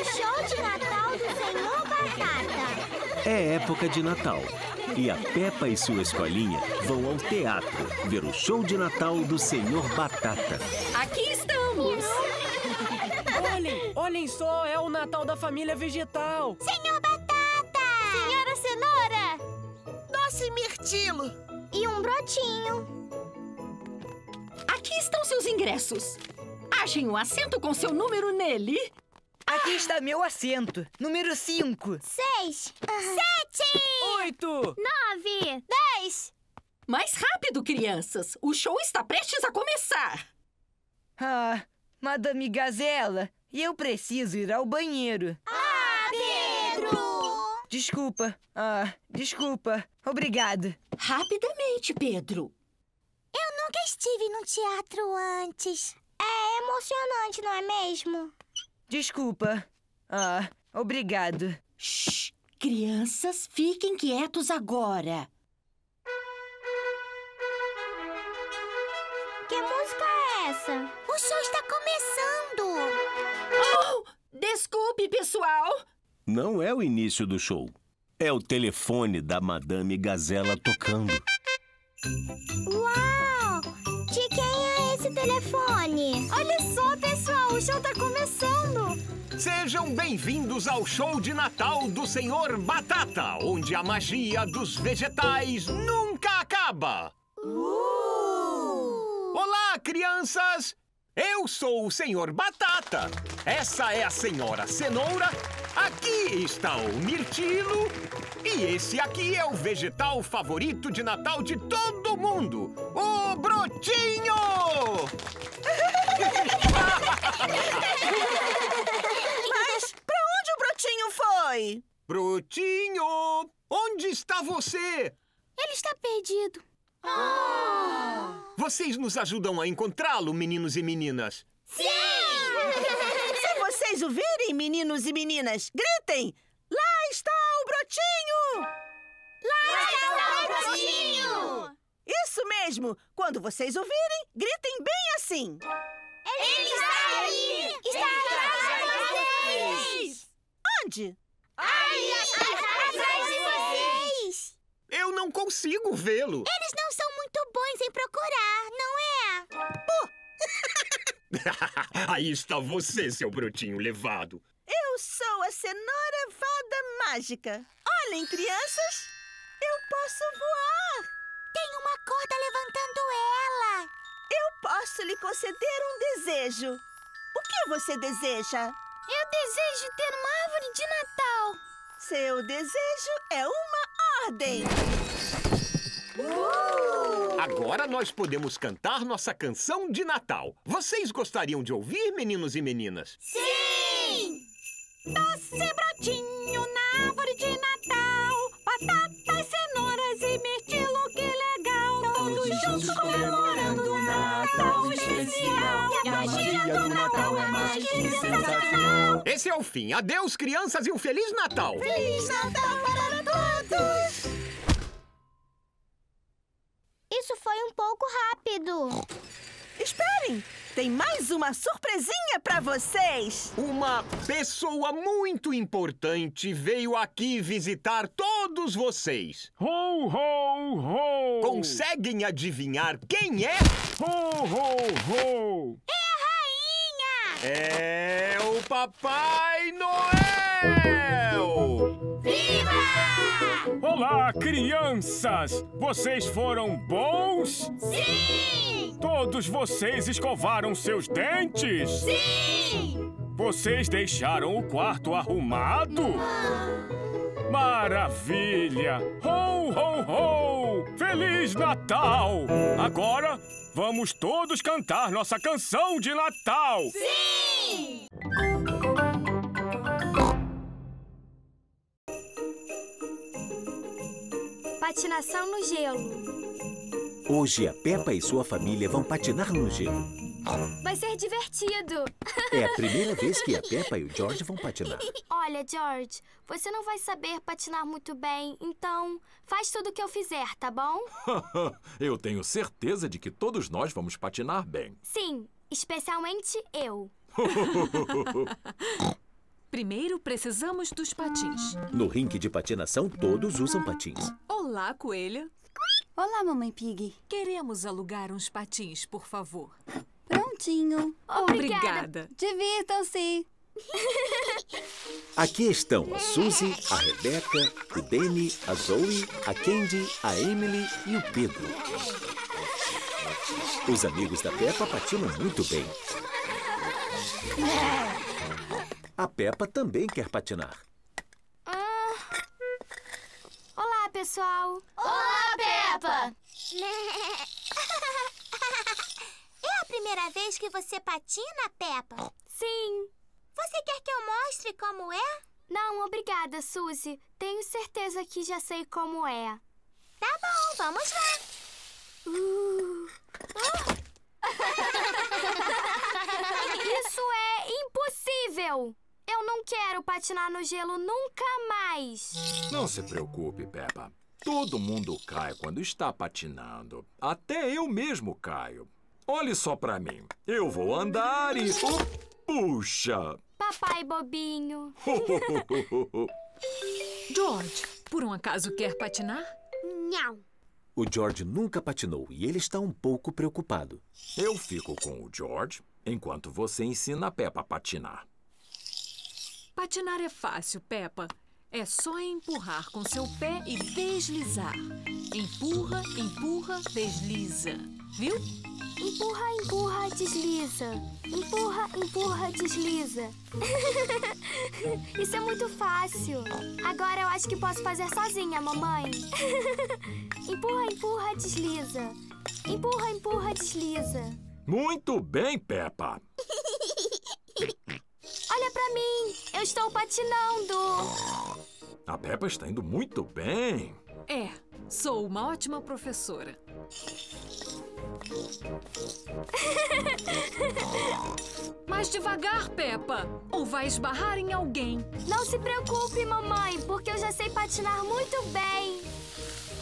o show de Natal do Senhor Batata. É época de Natal e a Peppa e sua escolinha vão ao teatro ver o show de Natal do Senhor Batata. Aqui estamos! Olhem, olhem só, é o Natal da família vegetal. Senhor Batata! Senhora Cenoura! Doce mirtilo. E um brotinho. Aqui estão seus ingressos. Achem um assento com seu número nele. Aqui está meu assento, número 5. Seis. Sete. Oito! Nove. Dez. Mais rápido, crianças! O show está prestes a começar! Ah, Madame Gazela, eu preciso ir ao banheiro. Ah, Pedro! Desculpa. Ah, desculpa. Obrigado. Rapidamente, Pedro. Eu nunca estive num teatro antes. É emocionante, não é mesmo? Desculpa. Ah, obrigado. Shh! Crianças, fiquem quietos agora. Que música é essa? O show está começando. Oh! Desculpe, pessoal! Não é o início do show. É o telefone da Madame Gazela tocando. Uau! De quem é esse telefone? Olha só, pessoal, o show está começando. Sejam bem-vindos ao show de Natal do Senhor Batata, onde a magia dos vegetais nunca acaba. Olá, crianças! Eu sou o Senhor Batata. Essa é a Senhora Cenoura. Aqui está o Mirtilo. E esse aqui é o vegetal favorito de Natal de todo mundo, o Brotinho! Mas pra onde o brotinho foi? Brotinho! Onde está você? Ele está perdido. Vocês nos ajudam a encontrá-lo, meninos e meninas. Sim! Se vocês o virem, meninos e meninas, gritem! Lá está o brotinho! Lá está o brotinho! Isso mesmo! Quando vocês o virem, gritem bem assim! Ele está aí! Está atrás de vocês! Onde? Aí, atrás de vocês! Eu não consigo vê-lo. Eles não são muito bons em procurar, não é? Aí está você, seu brotinho levado. Eu sou a cenoura fada mágica. Olhem, crianças! Eu posso voar! Tem uma corda levantando ela! Eu posso lhe conceder um desejo. O que você deseja? Eu desejo ter uma árvore de Natal! Seu desejo é uma ordem. Agora nós podemos cantar nossa canção de Natal. Vocês gostariam de ouvir, meninos e meninas? Sim! Doce brotinho na árvore de Natal. Batatas, cenouras e mirtilo, que legal. Todos juntos comemorando Natal especial. E a magia do Natal é mais que sensacional. Esse é o fim. Adeus, crianças, e um Feliz Natal! Feliz Natal para todos! Isso foi um pouco rápido. Esperem! Tem mais uma surpresinha pra vocês! Uma pessoa muito importante veio aqui visitar todos vocês. Ho, ho, ho! Conseguem adivinhar quem é? Ho, ho, ho! É a rainha! É o Papai Noel! Olá, crianças! Vocês foram bons? Sim! Todos vocês escovaram seus dentes? Sim! Vocês deixaram o quarto arrumado? Maravilha! Ho, ho, ho! Feliz Natal! Agora, vamos todos cantar nossa canção de Natal! Sim! Patinação no gelo. Hoje a Peppa e sua família vão patinar no gelo. Vai ser divertido. É a primeira vez que a Peppa e o George vão patinar. Olha, George, você não vai saber patinar muito bem, então faz tudo o que eu fizer, tá bom? Eu tenho certeza de que todos nós vamos patinar bem. Sim, especialmente eu. Primeiro precisamos dos patins. No rink de patinação, todos usam patins. Olá, coelha. Olá, mamãe Pig. Queremos alugar uns patins, por favor. Prontinho. Obrigada. Divirtam-se. Aqui estão a Suzy, a Rebeca, o Danny, a Zoe, a Candy, a Emily e o Pedro. Os amigos da Peppa patinam muito bem. A Peppa também quer patinar. Ah. Olá, pessoal. Olá, Peppa! É a primeira vez que você patina, Peppa? Sim. Você quer que eu mostre como é? Não, obrigada, Suzy. Tenho certeza que já sei como é. Tá bom, vamos lá. Uh. Isso é impossível! Eu não quero patinar no gelo nunca mais. Não se preocupe, Peppa. Todo mundo cai quando está patinando. Até eu mesmo caio. Olhe só pra mim. Eu vou andar e... Oh, puxa! Papai bobinho. George, por um acaso quer patinar? Não. O George nunca patinou e ele está um pouco preocupado. Eu fico com o George enquanto você ensina a Peppa a patinar. Patinar é fácil, Peppa. É só empurrar com seu pé e deslizar. Empurra, empurra, desliza. Viu? Empurra, empurra, desliza. Empurra, empurra, desliza. Isso é muito fácil. Agora eu acho que posso fazer sozinha, mamãe. empurra, empurra, desliza. Empurra, empurra, desliza. Muito bem, Peppa. Olha pra mim, eu estou patinando. A Peppa está indo muito bem. É, sou uma ótima professora. Mais devagar, Peppa, ou vai esbarrar em alguém. Não se preocupe, mamãe, porque eu já sei patinar muito bem.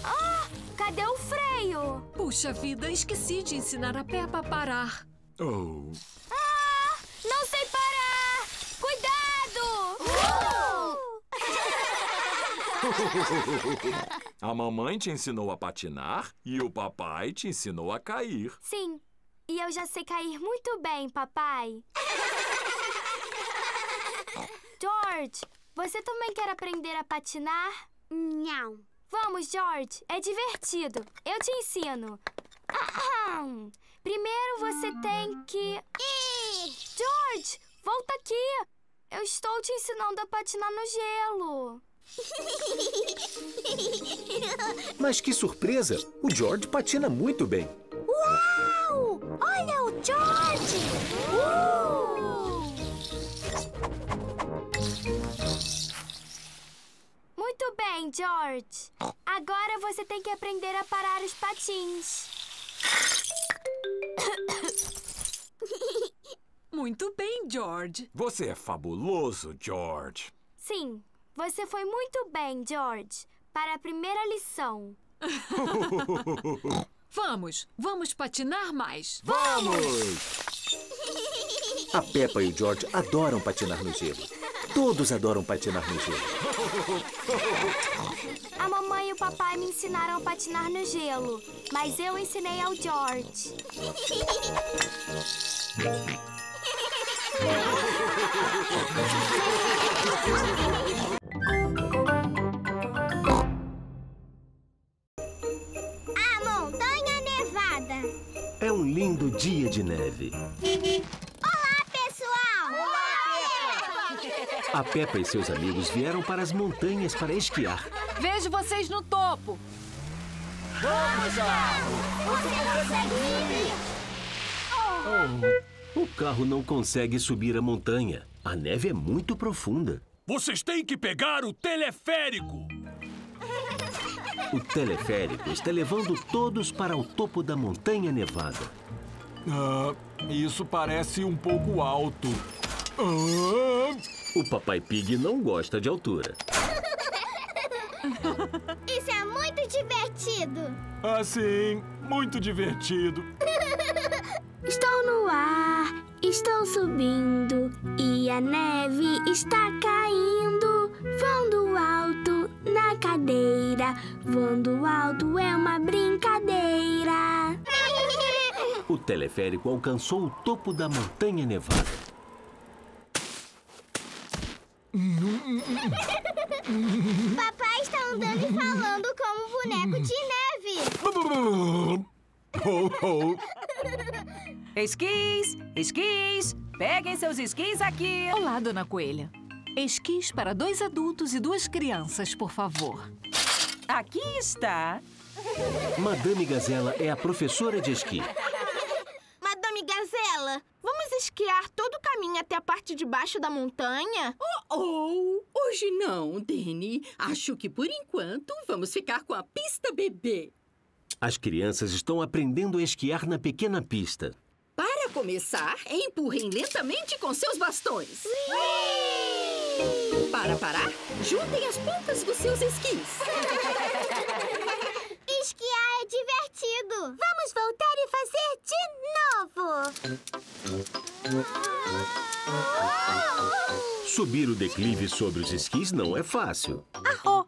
Ah, cadê o freio? Puxa vida, esqueci de ensinar a Peppa a parar. Oh. Ah, não sei parar! A mamãe te ensinou a patinar e o papai te ensinou a cair. Sim, e eu já sei cair muito bem, papai. George, você também quer aprender a patinar? Não. Vamos, George, é divertido. Eu te ensino. Primeiro você tem que. George, volta aqui! Eu estou te ensinando a patinar no gelo. Mas que surpresa! O George patina muito bem. Uau! Olha o George! Uh! Muito bem, George. Agora você tem que aprender a parar os patins. Muito bem, George. Você é fabuloso, George. Sim, você foi muito bem, George, para a primeira lição. vamos, vamos patinar mais. Vamos! A Peppa e o George adoram patinar no gelo. Todos adoram patinar no gelo. A mamãe e o papai me ensinaram a patinar no gelo, mas eu ensinei ao George. A Montanha Nevada. É um lindo dia de neve. Olá, pessoal! Olá, Peppa! A Peppa e seus amigos vieram para as montanhas para esquiar. Vejo vocês no topo! Vamos lá! Você consegue! Oh, o carro não consegue subir a montanha. A neve é muito profunda. Vocês têm que pegar o teleférico! O teleférico está levando todos para o topo da montanha nevada. Ah, isso parece um pouco alto. Ah. O Papai Pig não gosta de altura. Isso é muito divertido! Ah, sim, muito divertido. Estou no ar Estou subindo e a neve está caindo. Voando alto na cadeira. Voando alto é uma brincadeira. O teleférico alcançou o topo da montanha nevada. Papai está andando e falando como um boneco de neve. Ho, ho. Esquis, esquis, peguem seus esquis aqui. Olá, dona Coelha. Esquis para dois adultos e duas crianças, por favor. Aqui está. Madame Gazela é a professora de esqui. Madame Gazela, vamos esquiar todo o caminho até a parte de baixo da montanha? Oh, hoje não, Deni. Acho que por enquanto vamos ficar com a pista bebê. As crianças estão aprendendo a esquiar na pequena pista. Para começar, empurrem lentamente com seus bastões. Para parar, juntem as pontas dos seus esquis. Esquiar é divertido. Vamos voltar e fazer de novo. Subir o declive sobre os esquis não é fácil. Arro!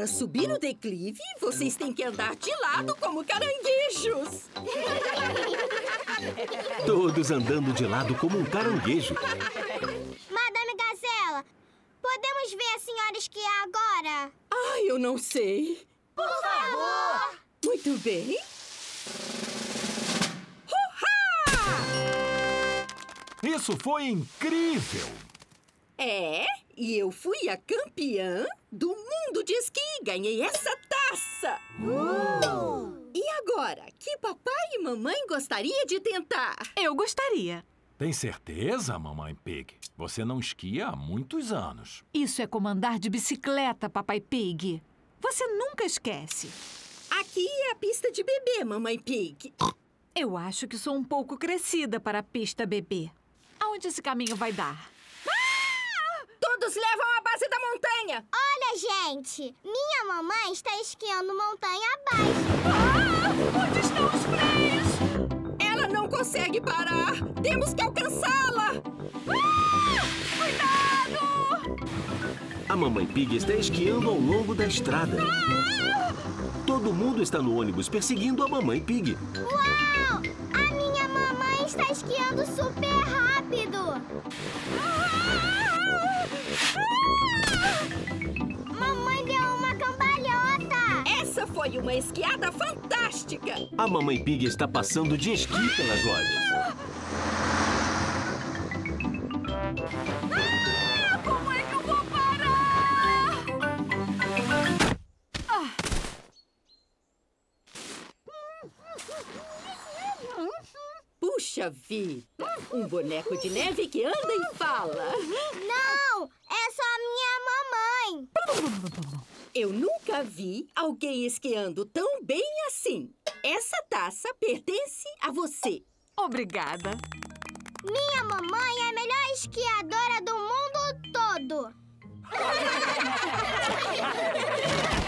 Para subir o declive, vocês têm que andar de lado como caranguejos. Todos andando de lado como um caranguejo. Madame Gazela, podemos ver a senhora esquiar agora? Ai, eu não sei. Por favor! Muito bem. Isso foi incrível! É, e eu fui a campeã do mundo de esqui. Ganhei essa taça. E agora, que papai e mamãe gostaria de tentar? Eu gostaria. Tem certeza, mamãe Pig? Você não esquia há muitos anos. Isso é como andar de bicicleta, papai Pig. Você nunca esquece. Aqui é a pista de bebê, mamãe Pig. Eu acho que sou um pouco crescida para a pista bebê. Aonde esse caminho vai dar? Todos levam a base da montanha. Olha, gente, minha mamãe está esquiando montanha abaixo. Ah, onde estão os freios? Ela não consegue parar. Temos que alcançá-la. Ah, cuidado! A mamãe Pig está esquiando ao longo da estrada. Todo mundo está no ônibus perseguindo a mamãe Pig. Uau! A minha mamãe está esquiando super rápido. Mamãe deu uma cambalhota. Essa foi uma esquiada fantástica. A mamãe Pig está passando de esqui pelas lojas. Ah, Puxa vida! Um boneco de neve que anda e fala. Não, é só a minha mamãe. Eu nunca vi alguém esquiando tão bem assim. Essa taça pertence a você. Obrigada. Minha mamãe é a melhor esquiadora do mundo todo.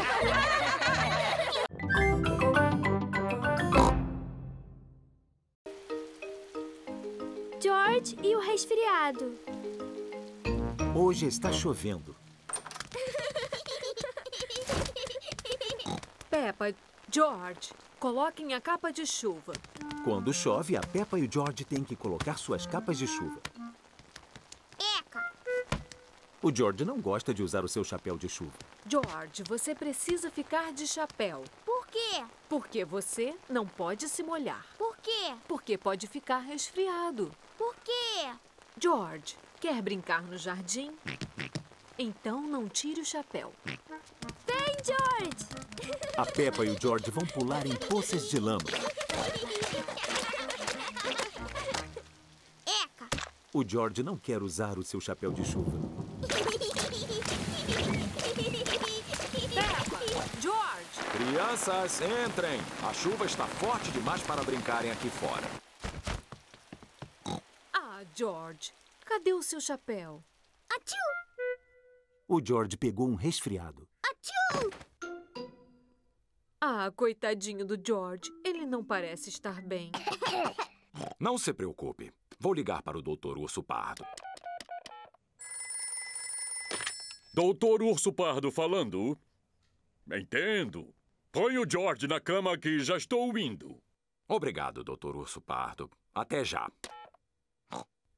George e o resfriado. Hoje está chovendo. Peppa, George, coloquem a capa de chuva. Quando chove, a Peppa e o George têm que colocar suas capas de chuva. Eca. O George não gosta de usar o seu chapéu de chuva. George, você precisa ficar de chapéu. Por quê? Porque você não pode se molhar. Por quê? Porque pode ficar resfriado. Por quê? George, quer brincar no jardim? Então não tire o chapéu. Vem, George! A Peppa e o George vão pular em poças de lama. Eca. O George não quer usar o seu chapéu de chuva. George! Crianças, entrem! A chuva está forte demais para brincarem aqui fora. George, cadê o seu chapéu? Atiu! O George pegou um resfriado. Atiu! Ah, coitadinho do George. Ele não parece estar bem. Não se preocupe. Vou ligar para o Doutor Urso Pardo. Doutor Urso Pardo falando. Entendo. Põe o George na cama que já estou indo. Obrigado, Doutor Urso Pardo. Até já.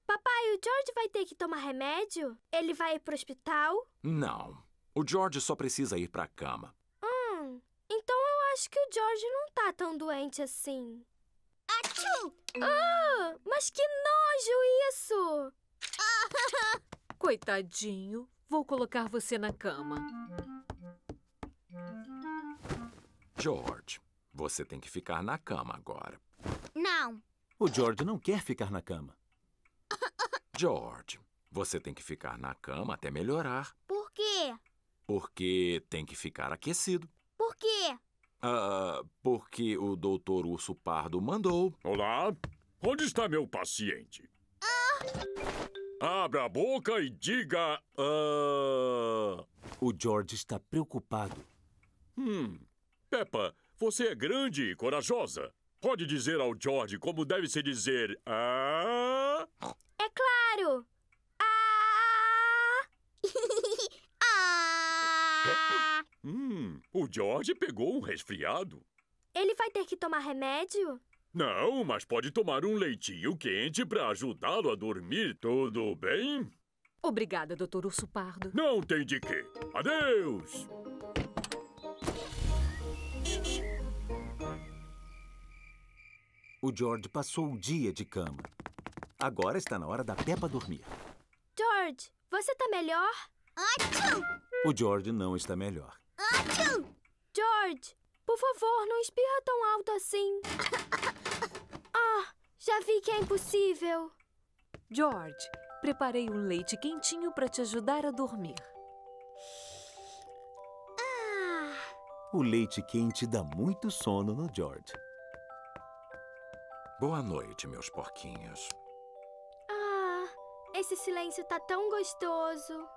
Papai, o George vai ter que tomar remédio? Ele vai ir pro hospital? Não. O George só precisa ir para a cama. Hum, então eu acho que o George não tá tão doente assim. Achoo! Ah, mas que nojo isso! Coitadinho, vou colocar você na cama. George, você tem que ficar na cama agora. Não. O George não quer ficar na cama. George, você tem que ficar na cama até melhorar. Por quê? Porque tem que ficar aquecido. Por quê? Ah, porque o doutor Urso Pardo mandou. Olá, onde está meu paciente? Abra a boca e diga. ah, O George está preocupado. Hum. Peppa, você é grande e corajosa. Pode dizer ao George como deve se dizer. Ah. É claro! Ah! ah! Hum, o George pegou um resfriado. Ele vai ter que tomar remédio? Não, mas pode tomar um leitinho quente para ajudá-lo a dormir. Tudo bem? Obrigada, doutor Urso Pardo. Não tem de quê. Adeus! O George passou o dia de cama. Agora está na hora da Peppa dormir. George, você tá melhor? O George não está melhor. Achoo! George, por favor, não espirra tão alto assim. Ah, já vi que é impossível. George, preparei um leite quentinho para te ajudar a dormir. Ah! O leite quente dá muito sono no George. Boa noite, meus porquinhos. Ah, esse silêncio tá tão gostoso.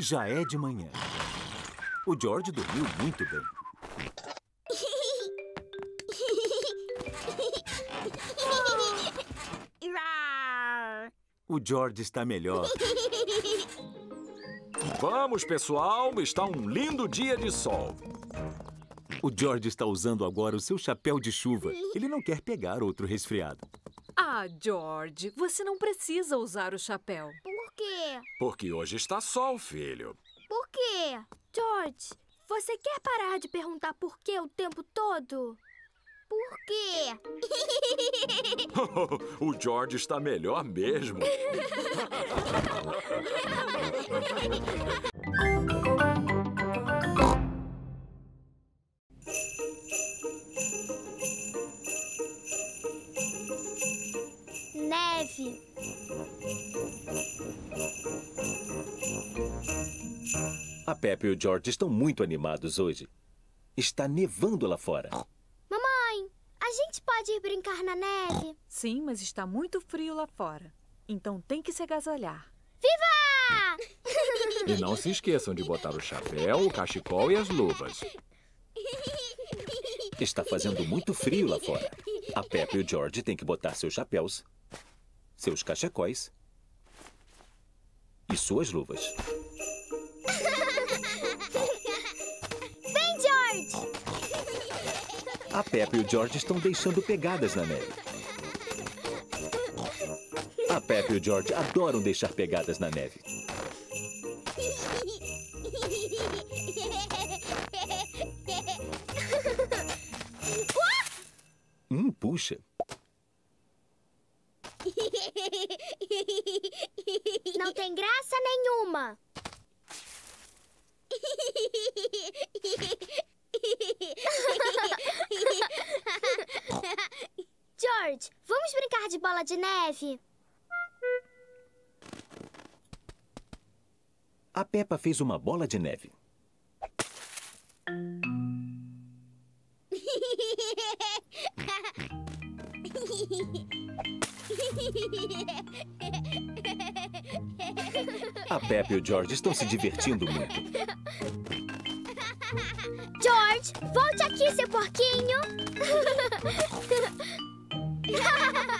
Já é de manhã. O George dormiu muito bem. O George está melhor. Vamos, pessoal, está um lindo dia de sol. O George está usando agora o seu chapéu de chuva. Ele não quer pegar outro resfriado. Ah, George, você não precisa usar o chapéu. Quê? Porque hoje está sol, filho. Por quê? George, você quer parar de perguntar por quê o tempo todo? Por quê? o George está melhor mesmo. Peppa e o George estão muito animados hoje. Está nevando lá fora. Mamãe, a gente pode ir brincar na neve? Sim, mas está muito frio lá fora. Então tem que se agasalhar. Viva! E não se esqueçam de botar o chapéu, o cachecol e as luvas. Está fazendo muito frio lá fora. A Peppa e o George têm que botar seus chapéus, seus cachecóis e suas luvas. A Peppa e o George estão deixando pegadas na neve. A Peppa e o George adoram deixar pegadas na neve. Hum, puxa. Não tem graça nenhuma. George, vamos brincar de bola de neve? A Peppa fez uma bola de neve. A Peppa e o George estão se divertindo muito. George, volte aqui, seu porquinho.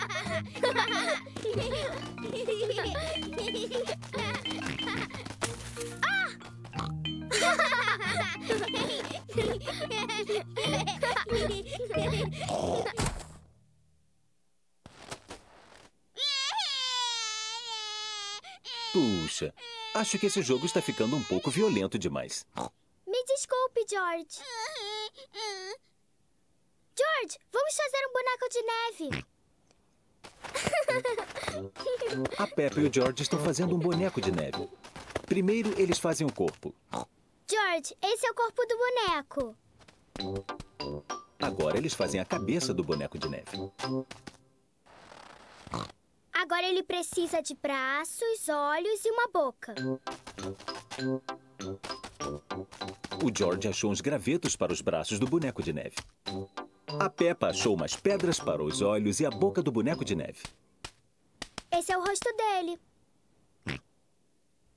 Puxa, acho que esse jogo está ficando um pouco violento demais. Me desculpe, George. George, vamos fazer um boneco de neve. A Peppa e o George estão fazendo um boneco de neve. Primeiro, eles fazem o corpo. George, esse é o corpo do boneco. Agora, eles fazem a cabeça do boneco de neve. Agora ele precisa de braços, olhos e uma boca. O George achou uns gravetos para os braços do boneco de neve. A Peppa achou umas pedras para os olhos e a boca do boneco de neve. Esse é o rosto dele.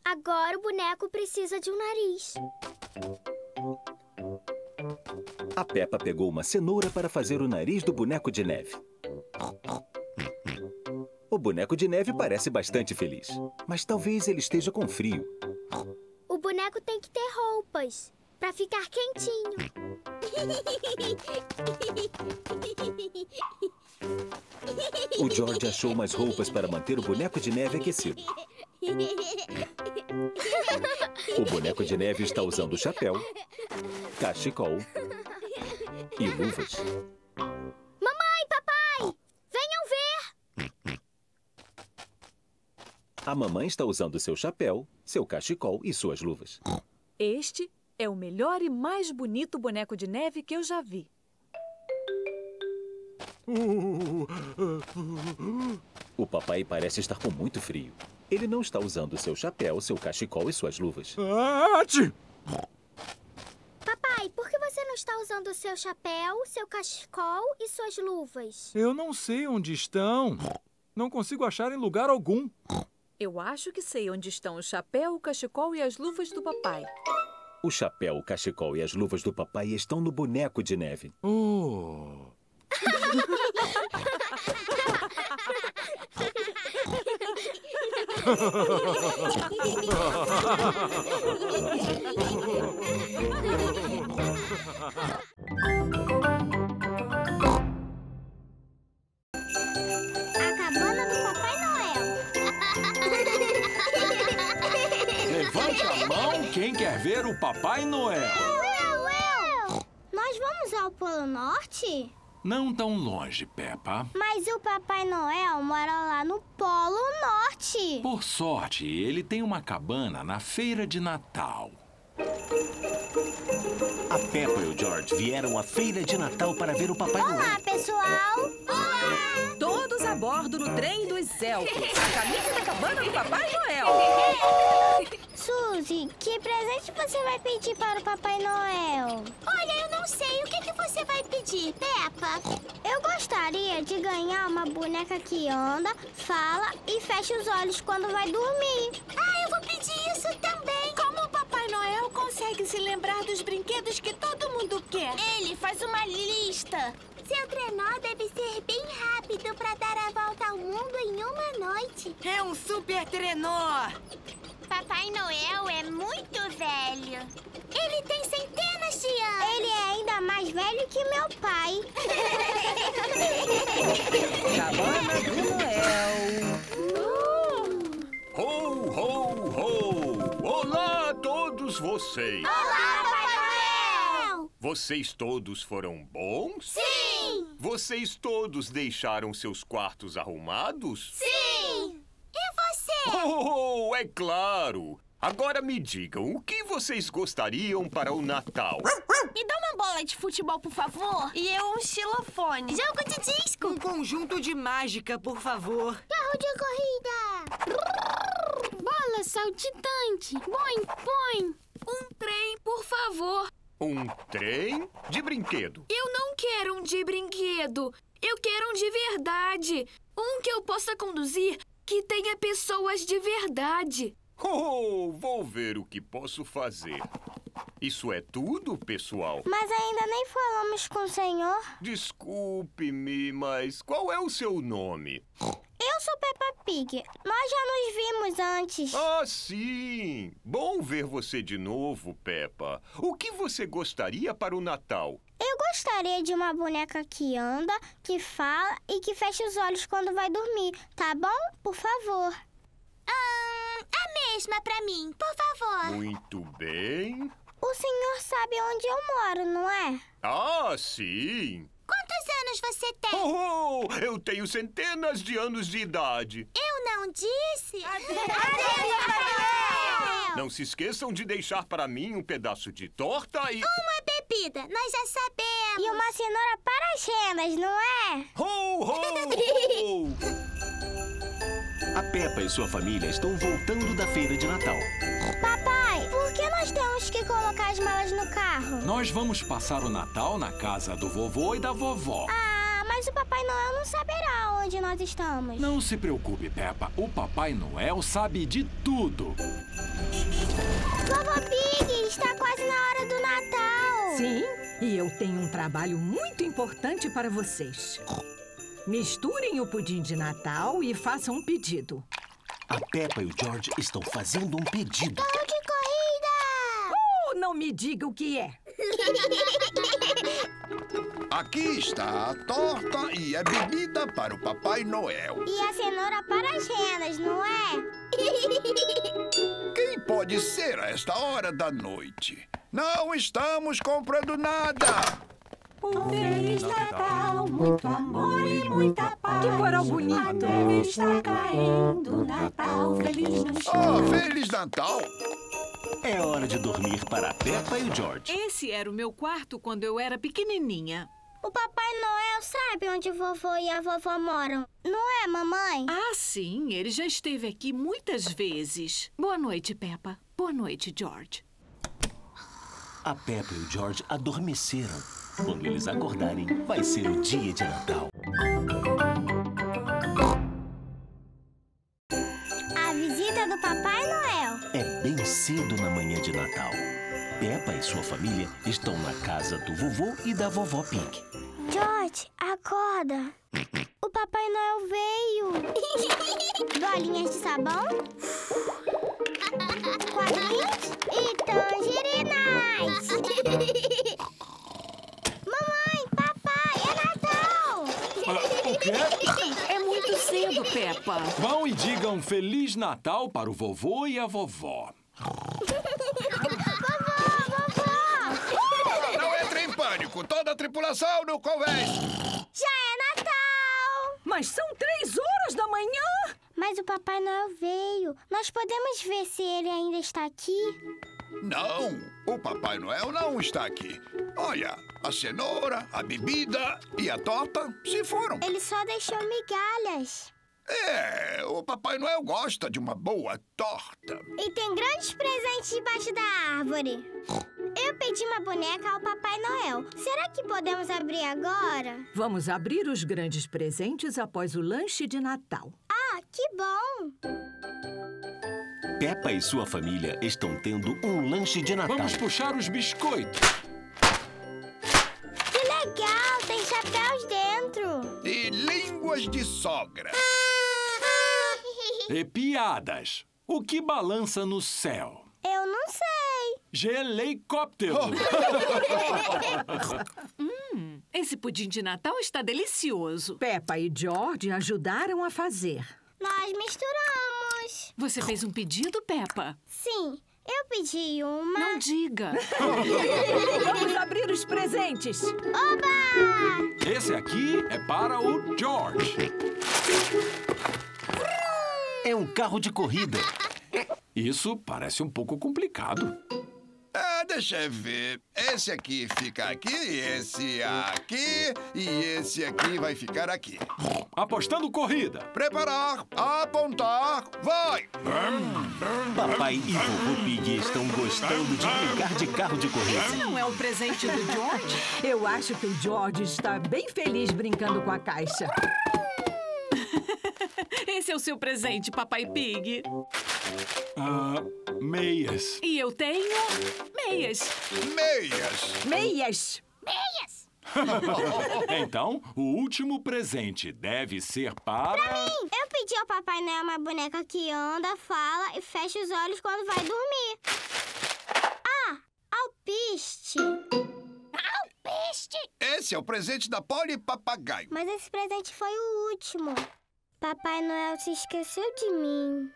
Agora o boneco precisa de um nariz. A Peppa pegou uma cenoura para fazer o nariz do boneco de neve. O boneco de neve parece bastante feliz, mas talvez ele esteja com frio. O boneco tem que ter roupas para ficar quentinho. O George achou umas roupas para manter o boneco de neve aquecido. O boneco de neve está usando chapéu, cachecol e luvas. Mamãe, papai, venham ver! A mamãe está usando seu chapéu, seu cachecol e suas luvas. Este é o melhor e mais bonito boneco de neve que eu já vi. O papai parece estar com muito frio. Ele não está usando seu chapéu, seu cachecol e suas luvas. Papai, por que você não está usando o seu chapéu, seu cachecol e suas luvas? Eu não sei onde estão. Não consigo achar em lugar algum. Eu acho que sei onde estão o chapéu, o cachecol e as luvas do papai. O chapéu, o cachecol e as luvas do papai estão no boneco de neve. Oh. quem quer ver o Papai Noel. Eu, eu! Nós vamos ao Polo Norte? Não tão longe, Peppa. Mas o Papai Noel mora lá no Polo Norte. Por sorte, ele tem uma cabana na feira de Natal. A Peppa e o George vieram à feira de Natal para ver o Papai Noel. Olá, pessoal! Olá! Todos a bordo no trem dos elfos, a caminho da cabana do Papai Noel. Suzy, que presente você vai pedir para o Papai Noel? Olha, eu não sei. O que, que você vai pedir, Peppa? Eu gostaria de ganhar uma boneca que anda, fala e fecha os olhos quando vai dormir. Ah, eu vou pedir isso também. Consegue se lembrar dos brinquedos que todo mundo quer? Ele faz uma lista. Seu trenó deve ser bem rápido para dar a volta ao mundo em uma noite. É um super trenó. Papai Noel é muito velho. Ele tem centenas de anos. Ele é ainda mais velho que meu pai. Cabana do Noel. Ho, ho, ho! Olá a todos vocês! Olá, Papai Noel! Vocês todos foram bons? Sim! Vocês todos deixaram seus quartos arrumados? Sim! E você? Oh, é claro! Agora me digam, o que vocês gostariam para o Natal? Me dá uma bola de futebol, por favor. E eu um xilofone. Jogo de disco. Um conjunto de mágica, por favor. Carro de corrida. Bola saltitante. Boing, boing. Um trem, por favor. Um trem de brinquedo. Eu não quero um de brinquedo. Eu quero um de verdade. Um que eu possa conduzir que tenha pessoas de verdade. Oh, vou ver o que posso fazer. Isso é tudo, pessoal. Mas ainda nem falamos com o senhor. Desculpe-me, mas qual é o seu nome? Eu sou Peppa Pig. Nós já nos vimos antes. Ah, sim! Bom ver você de novo, Peppa. O que você gostaria para o Natal? Eu gostaria de uma boneca que anda, que fala e que fecha os olhos quando vai dormir, tá bom? Por favor. Hum, a mesma pra mim, por favor. Muito bem. O senhor sabe onde eu moro, não é? Ah, sim! Quantos anos você tem? Oh, oh, eu tenho centenas de anos de idade. Eu não disse. Não se esqueçam de deixar para mim um pedaço de torta e. Uma bebida, nós já sabemos. E uma cenoura para as rendas, não é? Ho, ho, ho! A Peppa e sua família estão voltando da feira de Natal. Papai, por que nós temos que colocar as malas no carro? Nós vamos passar o Natal na casa do vovô e da vovó. Ah, mas o Papai Noel não saberá onde nós estamos. Não se preocupe, Peppa. O Papai Noel sabe de tudo. Vovó Pig, está quase na hora do Natal. Sim, e eu tenho um trabalho muito importante para vocês. Misturem o pudim de Natal e façam um pedido. A Peppa e o George estão fazendo um pedido. Carro de corrida! Oh, não me diga o que é. Aqui está a torta e a bebida para o Papai Noel. E a cenoura para as rendas, não é? Quem pode ser a esta hora da noite? Não estamos comprando nada. Um Feliz Natal, muito amor e muita paz. Que coral bonito. A neve está caindo, Natal, Feliz Natal. Oh, Feliz Natal! É hora de dormir para a Peppa e o George. Esse era o meu quarto quando eu era pequenininha. O Papai Noel sabe onde o vovô e a vovó moram, não é, mamãe? Ah, sim, ele já esteve aqui muitas vezes. Boa noite, Peppa. Boa noite, George. A Peppa e o George adormeceram. Quando eles acordarem, vai ser o dia de Natal. A visita do Papai Noel. É bem cedo na manhã de Natal. Peppa e sua família estão na casa do vovô e da vovó Pig. George, acorda. O Papai Noel veio. Bolinhas de sabão. Quadrinhos e tangerinas. Mamãe, papai, é Natal. Ah, o quê? É muito cedo, Peppa. Vão e digam Feliz Natal para o vovô e a vovó. Não entre em pânico. Toda a tripulação no convés. Já é Natal. Mas são três horas da manhã. Mas o Papai Noel veio. Nós podemos ver se ele ainda está aqui? Não, o Papai Noel não está aqui. Olha, a cenoura, a bebida e a torta se foram. Ele só deixou migalhas. É, o Papai Noel gosta de uma boa torta. E tem grandes presentes debaixo da árvore. Eu pedi uma boneca ao Papai Noel. Será que podemos abrir agora? Vamos abrir os grandes presentes após o lanche de Natal. Ah, que bom! Peppa e sua família estão tendo um lanche de Natal. Vamos puxar os biscoitos. Que legal! Tem chapéus dentro. E línguas de sogra. E piadas. O que balança no céu? Eu não sei. Gelecóptero. hum, esse pudim de Natal está delicioso. Peppa e George ajudaram a fazer. Nós misturamos. Você fez um pedido, Peppa? Sim, eu pedi uma. Não diga. Vamos abrir os presentes. Oba! Esse aqui é para o George. É um carro de corrida. Isso parece um pouco complicado. Ah, deixa eu ver. Esse aqui fica aqui, esse aqui e esse aqui vai ficar aqui. Apostando corrida. Preparar, apontar, vai! Papai e vovô Pig estão gostando de brincar de carro de corrida. Esse não é o presente do George? Eu acho que o George está bem feliz brincando com a caixa. Esse é o seu presente, Papai Pig. Ah, meias. E eu tenho meias. Meias. Meias. Meias. então, o último presente deve ser para. Pra mim! Eu pedi ao Papai Noel uma boneca que anda, fala e fecha os olhos quando vai dormir. Ah, alpiste. Alpiste! Esse é o presente da Polly Papagaio. Mas esse presente foi o último. Papai Noel se esqueceu de mim.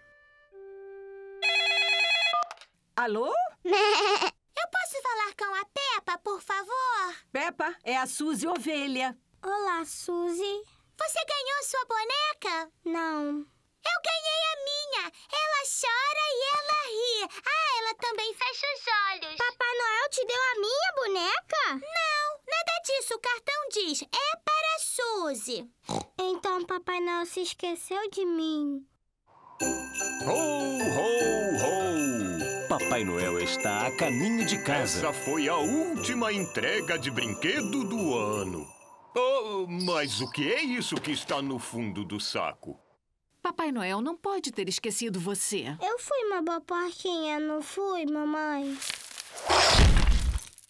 Alô? Eu posso falar com a Peppa, por favor? Peppa, é a Suzy Ovelha. Olá, Suzy. Você ganhou sua boneca? Não. Eu ganhei a minha. Ela chora e ela ri. Ah, ela também fecha os olhos. Papai Noel te deu a minha boneca? Não, nada disso. O cartão diz: é para a Suzy. Então Papai Noel se esqueceu de mim. Ho, ho, ho! Papai Noel está a caminho de casa. Essa foi a última entrega de brinquedo do ano. Oh, mas o que é isso que está no fundo do saco? Papai Noel não pode ter esquecido você. Eu fui uma boa porquinha, não fui, mamãe?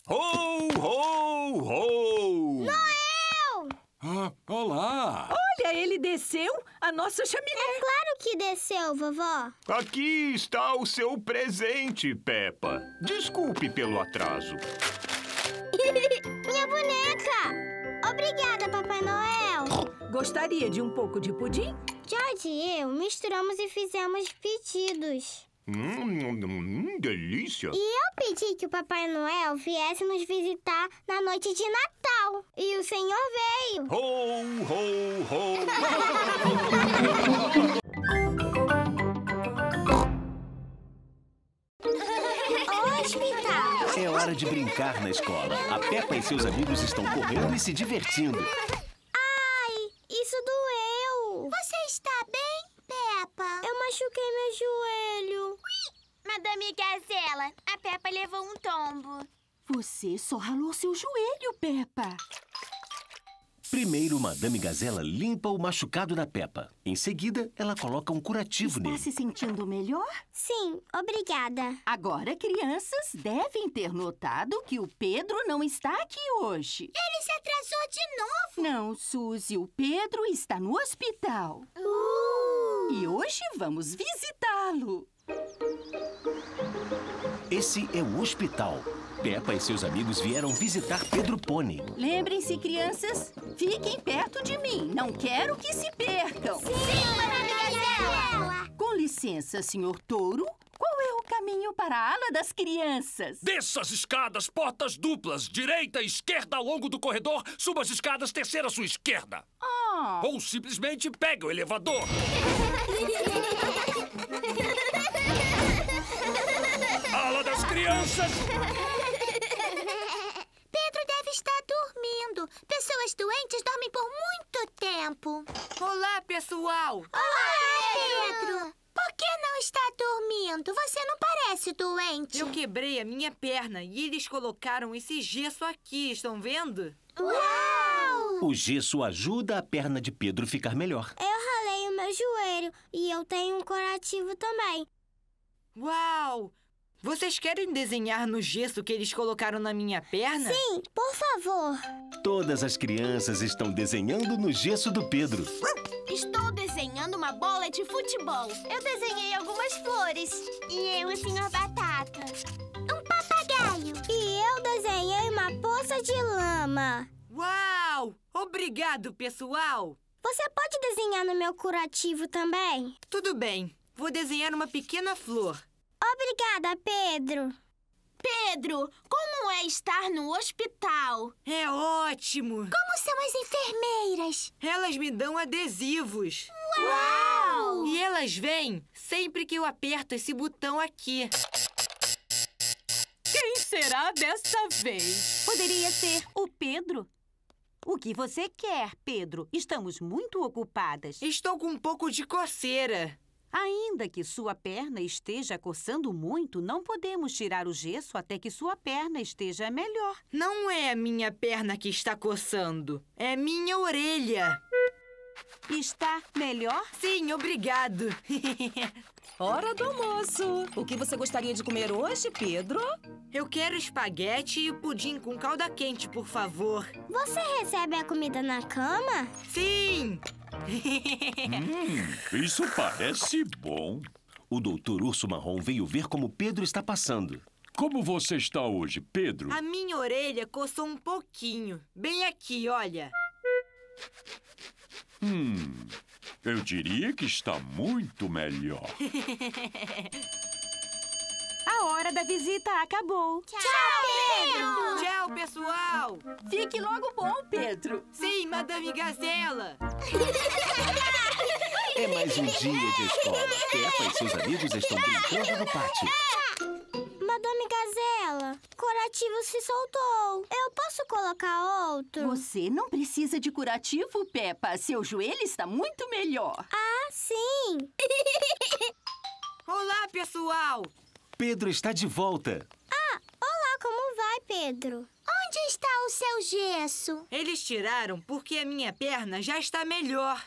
Ho, ho, ho! Noel! Ah, olá! Olha, ele desceu a nossa chaminé. É claro que desceu, vovó. Aqui está o seu presente, Peppa. Desculpe pelo atraso. Minha boneca! Obrigada, Papai Noel. Gostaria de um pouco de pudim? George e eu misturamos e fizemos pedidos. Hum, hum, delícia. E eu pedi que o Papai Noel viesse nos visitar na noite de Natal. E o Senhor veio. Ho, ho, ho! Hospital. É hora de brincar na escola. A Peppa e seus amigos estão correndo e se divertindo. Ai, isso doeu. Você está bem, Peppa? Machuquei meu joelho. Madame Gazela, a Peppa levou um tombo. Você só ralou seu joelho, Peppa. Primeiro, Madame Gazela limpa o machucado da Peppa. Em seguida, ela coloca um curativo Está nele. se sentindo melhor? Sim, obrigada. Agora, crianças devem ter notado que o Pedro não está aqui hoje. Ele se atrasou de novo. Não, Suzy, o Pedro está no hospital. Uh. E hoje vamos visitá-lo. Esse é o hospital. Peppa e seus amigos vieram visitar Pedro Pônei. Lembrem-se, crianças, fiquem perto de mim. Não quero que se percam. Sim, Madame Gazela. Com licença, senhor Touro. Qual é o caminho para a ala das crianças? Desça as escadas, portas duplas, direita e esquerda ao longo do corredor, suba as escadas, terceira à sua esquerda. Ah. Ou simplesmente pegue o elevador. Ala das crianças! Pedro deve estar dormindo. Pessoas doentes dormem por muito tempo. Olá, pessoal! Olá, Pedro! Por que não está dormindo? Você não parece doente. Eu quebrei a minha perna e eles colocaram esse gesso aqui, estão vendo? Uau! O gesso ajuda a perna de Pedro ficar melhor. Eu ralei o meu joelho e eu tenho um curativo também. Uau! Vocês querem desenhar no gesso que eles colocaram na minha perna? Sim, por favor. Todas as crianças estão desenhando no gesso do Pedro. Estou desenhando uma bola de futebol. Eu desenhei algumas flores. E eu, o Senhor Batata. Um papagaio. E eu desenhei uma poça de lama. Uau! Obrigado, pessoal! Você pode desenhar no meu curativo também? Tudo bem. Vou desenhar uma pequena flor. Obrigada, Pedro. Pedro, como é estar no hospital? É ótimo! Como são as enfermeiras? Elas me dão adesivos. Uau! E elas vêm sempre que eu aperto esse botão aqui. Quem será dessa vez? Poderia ser o Pedro. O que você quer, Pedro? Estamos muito ocupadas. Estou com um pouco de coceira. Ainda que sua perna esteja coçando muito, não podemos tirar o gesso até que sua perna esteja melhor. Não é a minha perna que está coçando, é minha orelha. Está melhor? Sim, obrigado. Hora do almoço. O que você gostaria de comer hoje, Pedro? Eu quero espaguete e pudim com calda quente, por favor. Você recebe a comida na cama? Sim! Hum, isso parece bom. O doutor Urso Marrom veio ver como Pedro está passando. Como você está hoje, Pedro? A minha orelha coçou um pouquinho. Bem aqui, olha. Hum, eu diria que está muito melhor. A hora da visita acabou. Tchau, Pedro! Tchau, pessoal! Fique logo bom, Pedro. Sim, Madame Gazela! É mais um dia de escola. Peppa e seus amigos estão brincando no pátio. Madame Gazela, curativo se soltou. Eu posso colocar outro? Você não precisa de curativo, Peppa. Seu joelho está muito melhor. Ah, sim! Olá, pessoal! Pedro está de volta. Ah, olá, como vai, Pedro? Onde está o seu gesso? Eles tiraram porque a minha perna já está melhor.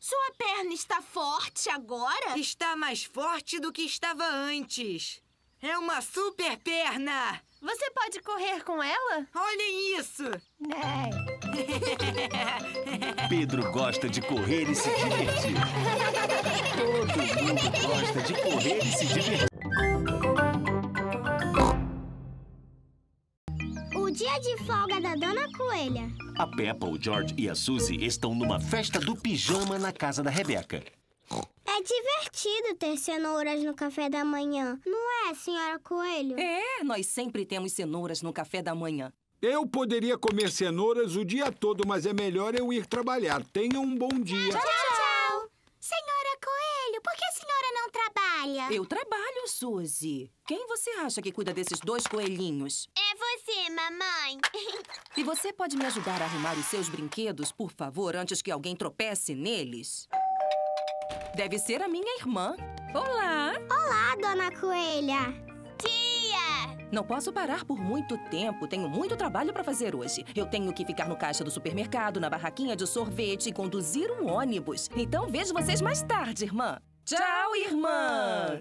Sua perna está forte agora? Está mais forte do que estava antes. É uma super perna! Você pode correr com ela? Olhem isso! Pedro gosta de correr e se divertir. Todo mundo gosta de correr e se divertir. Dia de folga da Dona Coelha. A Peppa, o George e a Suzy estão numa festa do pijama na casa da Rebeca. É divertido ter cenouras no café da manhã, não é, senhora Coelho? É, nós sempre temos cenouras no café da manhã. Eu poderia comer cenouras o dia todo, mas é melhor eu ir trabalhar. Tenha um bom dia. Tchau, tchau! Senhora Coelho, trabalha? Eu trabalho, Suzy. Quem você acha que cuida desses dois coelhinhos? É você, mamãe. E você pode me ajudar a arrumar os seus brinquedos, por favor, antes que alguém tropece neles? Deve ser a minha irmã. Olá! Olá, Dona Coelha. Tia! Não posso parar por muito tempo. Tenho muito trabalho para fazer hoje. Eu tenho que ficar no caixa do supermercado, na barraquinha de sorvete e conduzir um ônibus. Então vejo vocês mais tarde, irmã. Tchau, irmã!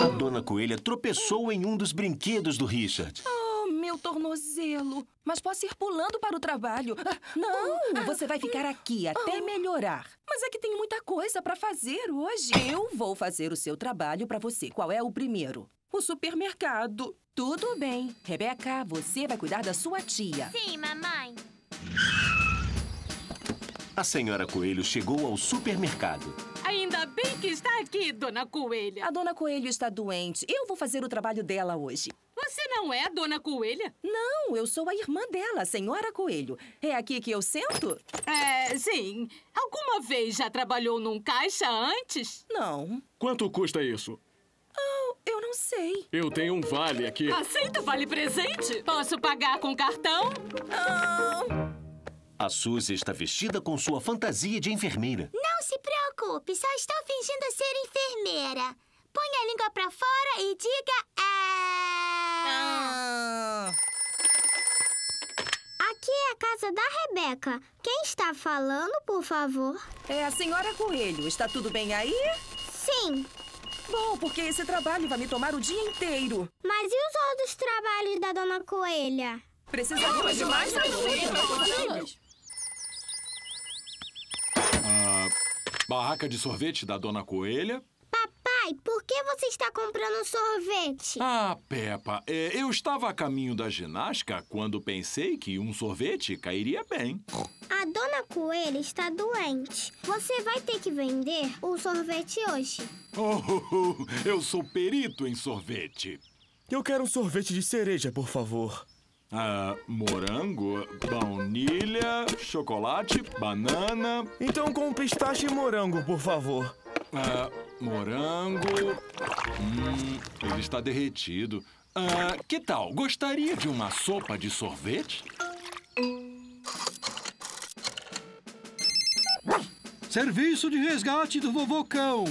A Dona Coelha tropeçou em um dos brinquedos do Richard. Oh, meu tornozelo. Mas posso ir pulando para o trabalho. Ah, Não, você vai ficar aqui até melhorar. Mas é que tenho muita coisa para fazer hoje. Eu vou fazer o seu trabalho para você. Qual é o primeiro? O supermercado. Tudo bem. Rebeca, você vai cuidar da sua tia. Sim, mamãe. A senhora Coelho chegou ao supermercado. Ainda bem que está aqui, Dona Coelha. A Dona Coelho está doente. Eu vou fazer o trabalho dela hoje. Você não é a Dona Coelha? Não, eu sou a irmã dela, a Senhora Coelho. É aqui que eu sento? É, sim. Alguma vez já trabalhou num caixa antes? Não. Quanto custa isso? Oh, eu não sei. Eu tenho um vale aqui. Aceita vale presente? Posso pagar com cartão? A Suzy está vestida com sua fantasia de enfermeira. Não se preocupe, só estou fingindo ser enfermeira. Põe a língua pra fora e diga... Ah. Aqui é a casa da Rebeca. Quem está falando, por favor? É a Senhora Coelho. Está tudo bem aí? Sim. Bom, porque esse trabalho vai me tomar o dia inteiro. Mas e os outros trabalhos da Dona Coelha? Precisamos de mais ajuda. Barraca de sorvete da Dona Coelha. Papai, por que você está comprando sorvete? Ah, Peppa, é, eu estava a caminho da ginástica quando pensei que um sorvete cairia bem. A Dona Coelha está doente. Você vai ter que vender o sorvete hoje. Oh, eu sou perito em sorvete. Eu quero um sorvete de cereja, por favor. Ah, morango, baunilha, chocolate, banana. Então com pistache e morango, por favor. Ah, morango. Hum, ele está derretido. Ah, que tal? Gostaria de uma sopa de sorvete? Serviço de resgate do vovô cão.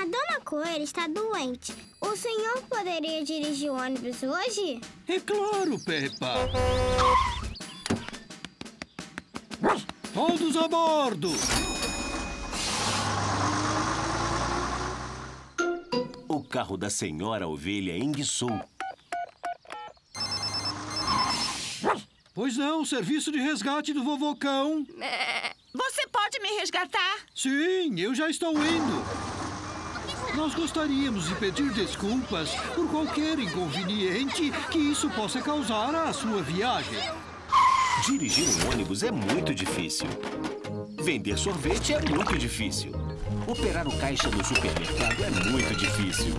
A Dona Coelha está doente. O senhor poderia dirigir o ônibus hoje? É claro, Peppa. Todos a bordo! O carro da senhora ovelha enguiçou. Pois não, serviço de resgate do vovocão. Você pode me resgatar? Sim, eu já estou indo. Nós gostaríamos de pedir desculpas por qualquer inconveniente que isso possa causar à sua viagem. Dirigir um ônibus é muito difícil. Vender sorvete é muito difícil. Operar o caixa do supermercado é muito difícil.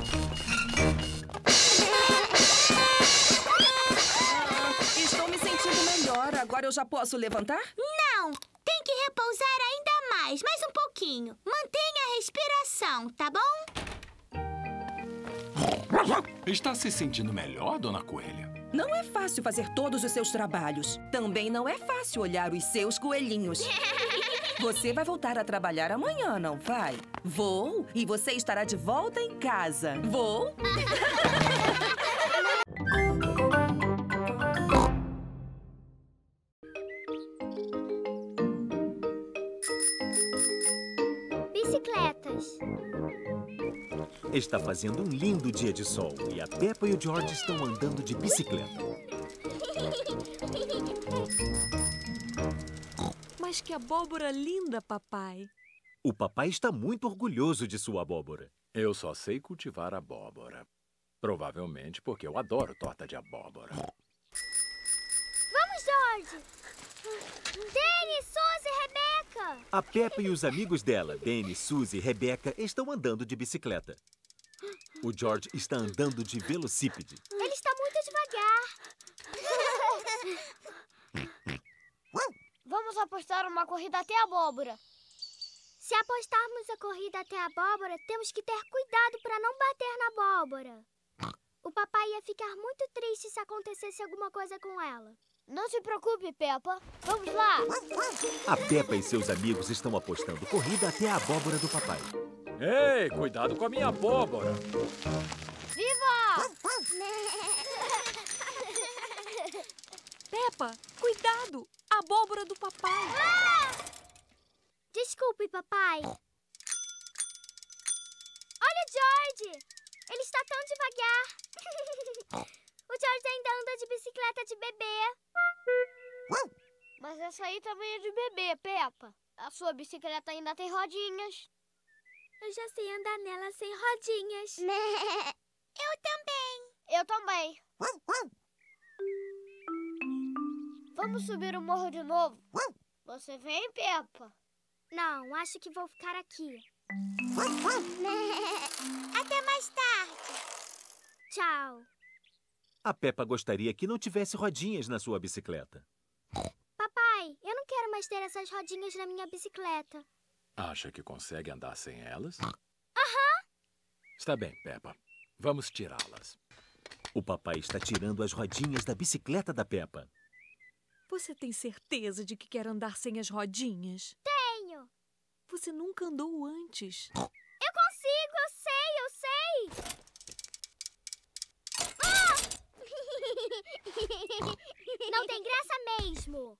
Estou me sentindo melhor. Agora eu já posso levantar? Não! Tem que repousar ainda mais, mais um pouquinho. Mantenha a respiração, tá bom? Está se sentindo melhor, dona Coelha? Não é fácil fazer todos os seus trabalhos. Também não é fácil olhar os seus coelhinhos. Você vai voltar a trabalhar amanhã, não vai? Vou, e você estará de volta em casa. Vou? Está fazendo um lindo dia de sol e a Peppa e o George estão andando de bicicleta. Mas que abóbora linda, papai. O papai está muito orgulhoso de sua abóbora. Eu só sei cultivar abóbora. Provavelmente porque eu adoro torta de abóbora. Vamos, George! Danny, Suzy, Rebeca! A Peppa e os amigos dela, Danny, Suzy e Rebecca, estão andando de bicicleta. O George está andando de velocípede. Ele está muito devagar. Vamos apostar uma corrida até a abóbora. Se apostarmos a corrida até a abóbora, temos que ter cuidado para não bater na abóbora. O papai ia ficar muito triste se acontecesse alguma coisa com ela. Não se preocupe, Peppa. Vamos lá. A Peppa e seus amigos estão apostando corrida até a abóbora do papai. Ei, cuidado com a minha abóbora. Viva! Peppa, cuidado! A abóbora do papai. Desculpe, papai. Olha o George! Ele está tão devagar. O George ainda anda de bicicleta de bebê. Mas essa aí também é de bebê, Peppa. A sua bicicleta ainda tem rodinhas. Eu já sei andar nela sem rodinhas. Eu também. Eu também. Vamos subir o morro de novo? Você vem, Peppa? Não, acho que vou ficar aqui. Até mais tarde. Tchau. A Peppa gostaria que não tivesse rodinhas na sua bicicleta. Papai, eu não quero mais ter essas rodinhas na minha bicicleta. Acha que consegue andar sem elas? Aham. Está bem, Peppa. Vamos tirá-las. O papai está tirando as rodinhas da bicicleta da Peppa. Você tem certeza de que quer andar sem as rodinhas? Tenho. Você nunca andou antes. Eu consigo, eu sei, eu sei. Ah! Não tem graça mesmo.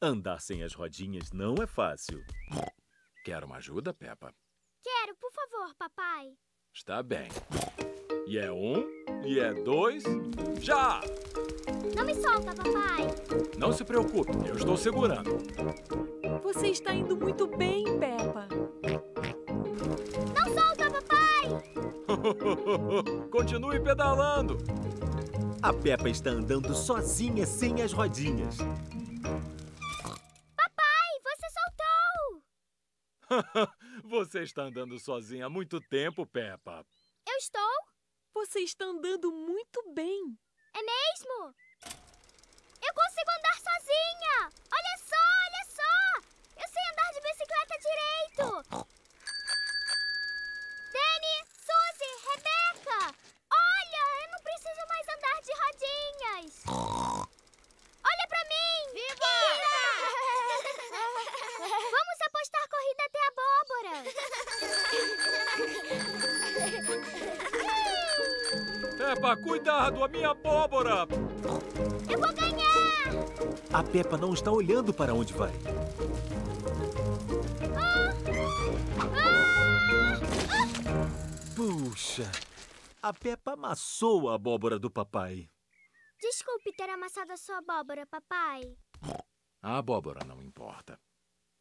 Andar sem as rodinhas não é fácil. Quer uma ajuda, Peppa? Quero, por favor, papai. Está bem. E é um, e é dois, já! Não me solta, papai. Não se preocupe, eu estou segurando. Você está indo muito bem, Peppa. Não solta, papai! Continue pedalando. A Peppa está andando sozinha sem as rodinhas. Papai, você soltou! Você está andando sozinha há muito tempo, Peppa. Eu estou? Você está andando muito bem. É mesmo? Eu consigo andar sozinha! Olha só, olha só! Eu sei andar de bicicleta direito! Olha pra mim! Viva! Viva! Vamos apostar corrida até a abóbora! Peppa, cuidado! A minha abóbora! Eu vou ganhar! A Peppa não está olhando para onde vai. Ah! Ah! Ah! Puxa! A Peppa amassou a abóbora do papai. Desculpe ter amassado a sua abóbora, papai. A abóbora não importa.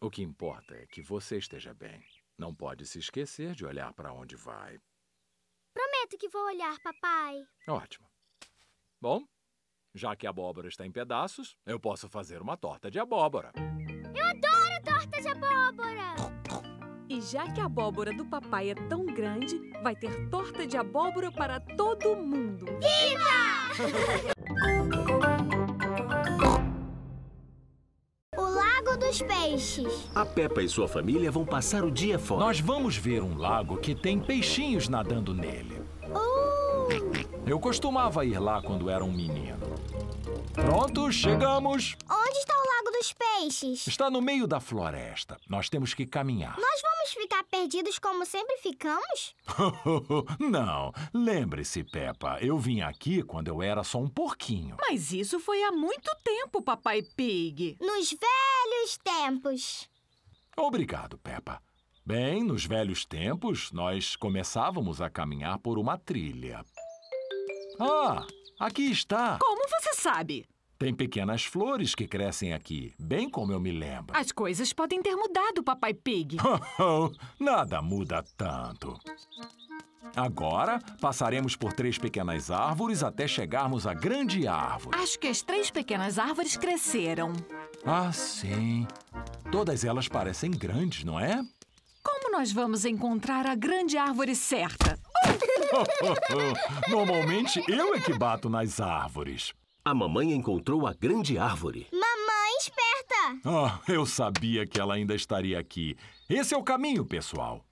O que importa é que você esteja bem. Não pode se esquecer de olhar para onde vai. Prometo que vou olhar, papai. Ótimo. Bom, já que a abóbora está em pedaços, eu posso fazer uma torta de abóbora. Eu adoro torta de abóbora! E já que a abóbora do papai é tão grande, vai ter torta de abóbora para todo mundo. Viva! o Lago dos Peixes. A Peppa e sua família vão passar o dia fora. Nós vamos ver um lago que tem peixinhos nadando nele. Uh! Eu costumava ir lá quando era um menino. Pronto, chegamos! Onde está o Lago dos Peixes? Está no meio da floresta. Nós temos que caminhar. Nós vamos ficar perdidos como sempre ficamos? Não. Lembre-se, Peppa, eu vim aqui quando eu era só um porquinho. Mas isso foi há muito tempo, Papai Pig. Nos velhos tempos. Obrigado, Peppa. Bem, nos velhos tempos, nós começávamos a caminhar por uma trilha. Ah, aqui está. Como você sabe? Tem pequenas flores que crescem aqui, bem como eu me lembro. As coisas podem ter mudado, Papai Pig. Nada muda tanto. Agora, passaremos por três pequenas árvores até chegarmos à grande árvore. Acho que as três pequenas árvores cresceram. Ah, sim. Todas elas parecem grandes, não é? Como nós vamos encontrar a grande árvore certa? Normalmente eu é que bato nas árvores. A mamãe encontrou a grande árvore. Mamãe esperta! Ah, eu sabia que ela ainda estaria aqui. Esse é o caminho, pessoal.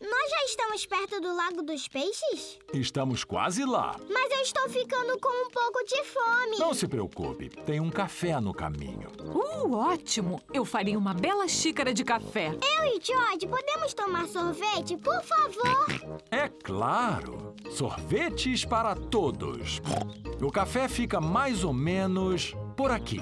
Nós já estamos perto do Lago dos Peixes? Estamos quase lá. Mas eu estou ficando com um pouco de fome. Não se preocupe, tem um café no caminho. Uh, ótimo! Eu faria uma bela xícara de café. Eu e George podemos tomar sorvete, por favor? É claro! Sorvetes para todos. O café fica mais ou menos por aqui.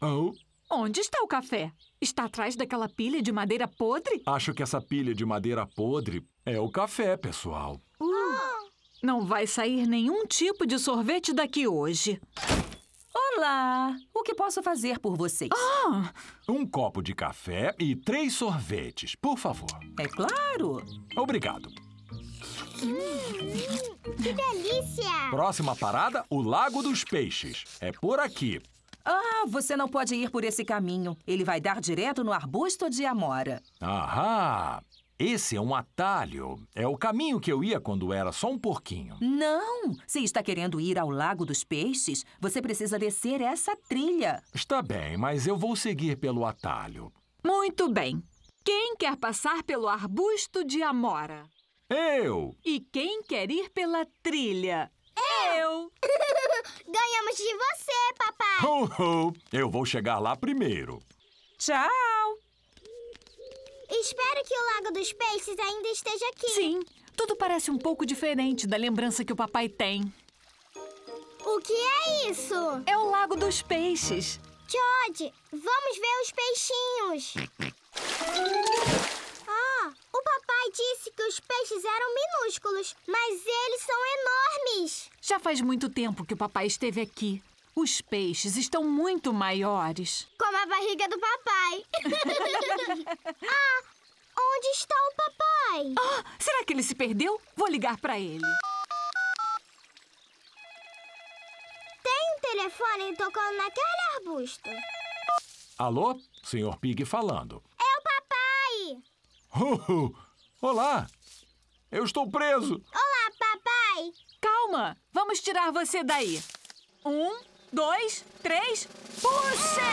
Oh. Onde está o café? Está atrás daquela pilha de madeira podre? Acho que essa pilha de madeira podre é o café, pessoal. Uh, não vai sair nenhum tipo de sorvete daqui hoje. Olá! O que posso fazer por vocês? Ah! Um copo de café e três sorvetes, por favor. É claro! Obrigado. Hum, que delícia! Próxima parada, o Lago dos Peixes. É por aqui. Ah, você não pode ir por esse caminho. Ele vai dar direto no arbusto de amora. Ahá! Esse é um atalho. É o caminho que eu ia quando era só um porquinho. Não! Se está querendo ir ao Lago dos Peixes, você precisa descer essa trilha. Está bem, mas eu vou seguir pelo atalho. Muito bem. Quem quer passar pelo arbusto de amora? Eu! E quem quer ir pela trilha? Eu! Ganhamos de você, papai! Ho, ho! Eu vou chegar lá primeiro. Tchau! Espero que o Lago dos Peixes ainda esteja aqui. Sim, tudo parece um pouco diferente da lembrança que o papai tem. O que é isso? É o Lago dos Peixes. George, vamos ver os peixinhos. Ah, o papai disse que os peixes eram minúsculos, mas eles são enormes. Já faz muito tempo que o papai esteve aqui. Os peixes estão muito maiores. Como a barriga do papai. ah, onde está o papai? Ah, será que ele se perdeu? Vou ligar para ele. Tem um telefone tocando naquele arbusto. Alô? Senhor Pig falando. É! Uh. Olá! Eu estou preso! Olá, papai! Calma! Vamos tirar você daí. Um, dois, três, puxem!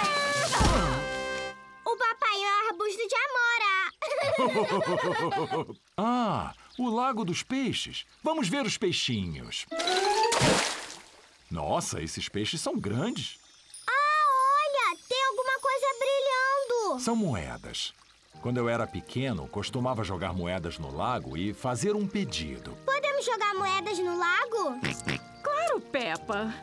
O papai é um arbusto de amora! ah, o Lago dos Peixes. Vamos ver os peixinhos. Nossa, esses peixes são grandes. Ah, olha! Tem alguma coisa brilhando! São moedas. Quando eu era pequeno, costumava jogar moedas no lago e fazer um pedido. Podemos jogar moedas no lago? Claro, Peppa.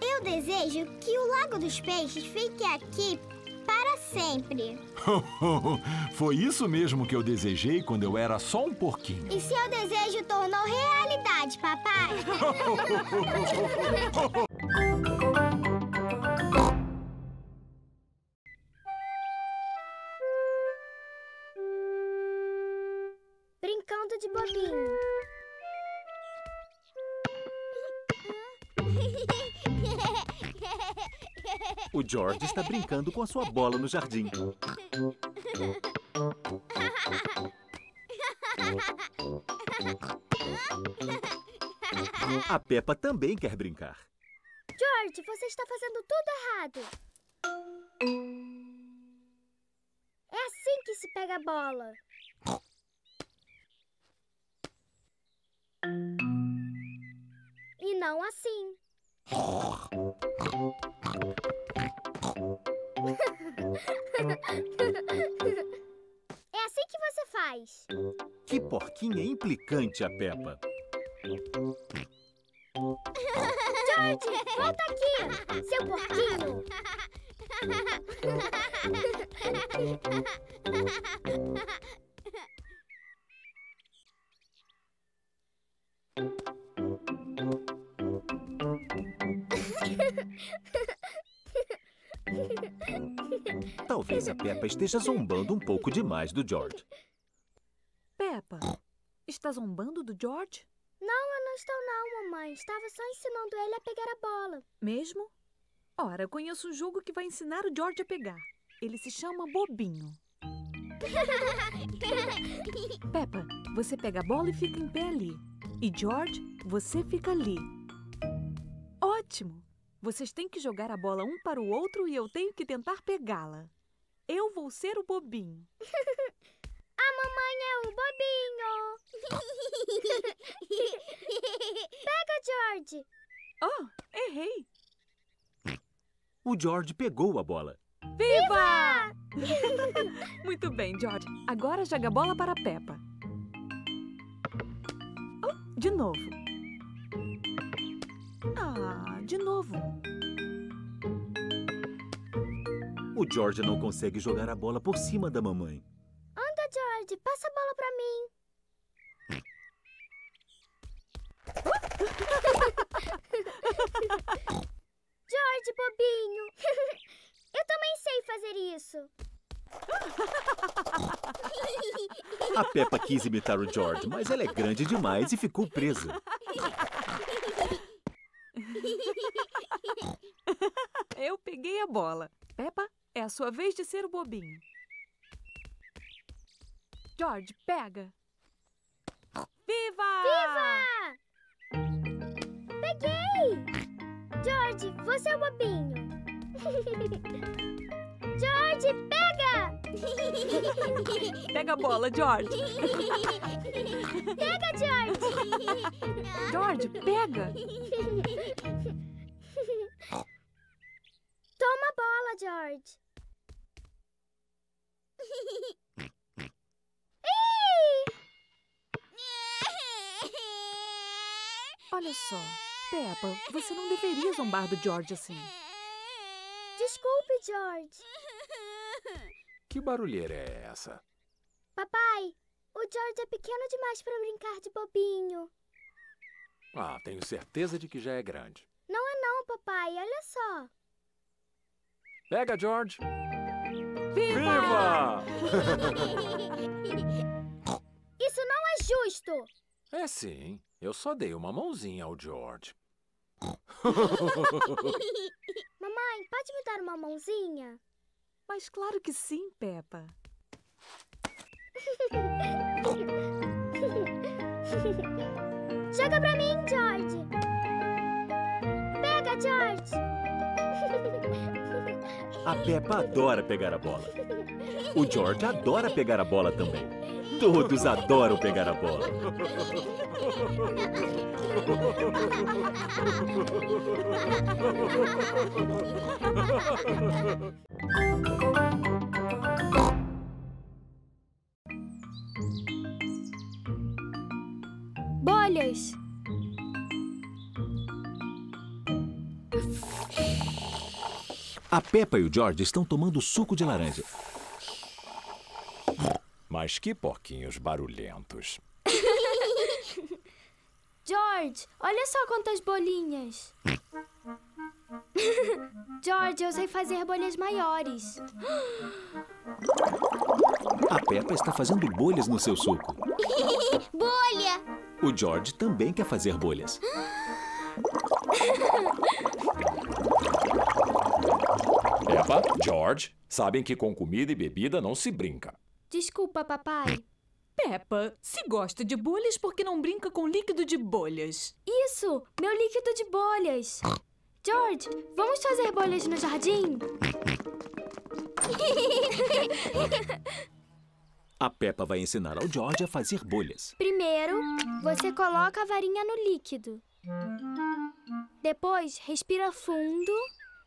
Eu desejo que o Lago dos Peixes fique aqui para sempre. Foi isso mesmo que eu desejei quando eu era só um porquinho. E seu desejo tornou realidade, papai? George está brincando com a sua bola no jardim. A Peppa também quer brincar. George, você está fazendo tudo errado. É assim que se pega a bola. E não assim. É assim que você faz. Que porquinha implicante a Peppa. George, volta aqui, seu porquinho. Talvez a Peppa esteja zombando um pouco demais do George. Peppa, está zombando do George? Não, eu não estou não, mamãe. Estava só ensinando ele a pegar a bola. Mesmo? Ora, conheço um jogo que vai ensinar o George a pegar. Ele se chama Bobinho. Peppa, você pega a bola e fica em pé ali. E George, você fica ali. Ótimo! Vocês têm que jogar a bola um para o outro e eu tenho que tentar pegá-la. Eu vou ser o bobinho. A mamãe é o bobinho. Pega, George. Oh, errei. O George pegou a bola. Viva! Muito bem, George. Agora joga a bola para a Peppa. Oh, de novo. Ah, de novo. O George não consegue jogar a bola por cima da mamãe. Anda, George. Passa a bola para mim. George, bobinho. Eu também sei fazer isso. A Peppa quis imitar o George, mas ela é grande demais e ficou presa. Eu peguei a bola. Peppa, é a sua vez de ser o bobinho. George, pega. Viva! Viva! Peguei! George, você é o bobinho. George, pega! Pega a bola, George. Pega, George! George, pega! Toma a bola, George. Olha só, Peppa, você não deveria zombar do George assim. Desculpe, George. Que barulheira é essa? Papai, o George é pequeno demais para brincar de bobinho. Ah, tenho certeza de que já é grande. Não é não, papai. Olha só. Pega, George. Viva! Isso não é justo. É sim. Eu só dei uma mãozinha ao George. Mamãe, pode me dar uma mãozinha? Mas claro que sim, Peppa. Joga pra mim, George. Pega, George. A Peppa adora pegar a bola. O George adora pegar a bola também. Todos adoram pegar a bola. Bolhas. A Peppa e o George estão tomando suco de laranja. Mas que porquinhos barulhentos. George, olha só quantas bolinhas. George, eu sei fazer bolhas maiores. A Peppa está fazendo bolhas no seu suco. Bolha! O George também quer fazer bolhas. Peppa, George, sabem que com comida e bebida não se brinca. Desculpa, papai. Peppa, se gosta de bolhas, por que não brinca com líquido de bolhas? Isso! Meu líquido de bolhas! George, vamos fazer bolhas no jardim? A Peppa vai ensinar ao George a fazer bolhas. Primeiro, você coloca a varinha no líquido. Depois, respira fundo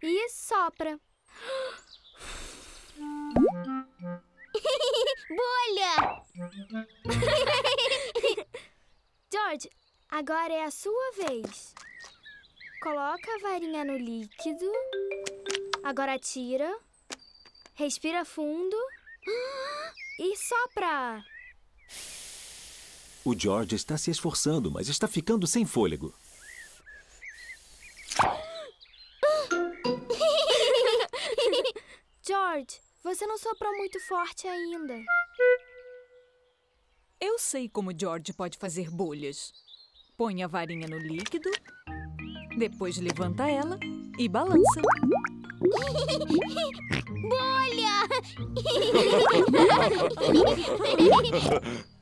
e sopra. Bolha! George, agora é a sua vez. Coloca a varinha no líquido. Agora tira. Respira fundo. E sopra. O George está se esforçando, mas está ficando sem fôlego. George, você não soprou muito forte ainda. Eu sei como George pode fazer bolhas. Põe a varinha no líquido, depois levanta ela e balança. Bolha!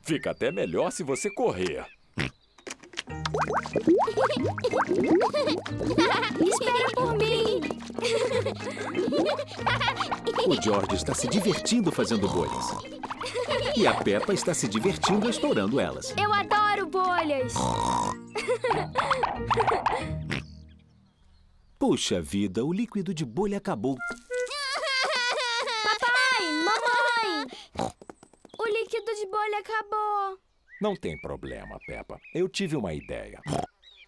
Fica até melhor se você correr. Espera por mim! O George está se divertindo fazendo bolhas. E a Peppa está se divertindo estourando elas. Eu adoro bolhas! Puxa vida, o líquido de bolha acabou. Papai! Mamãe! O líquido de bolha acabou. Não tem problema, Peppa. Eu tive uma ideia.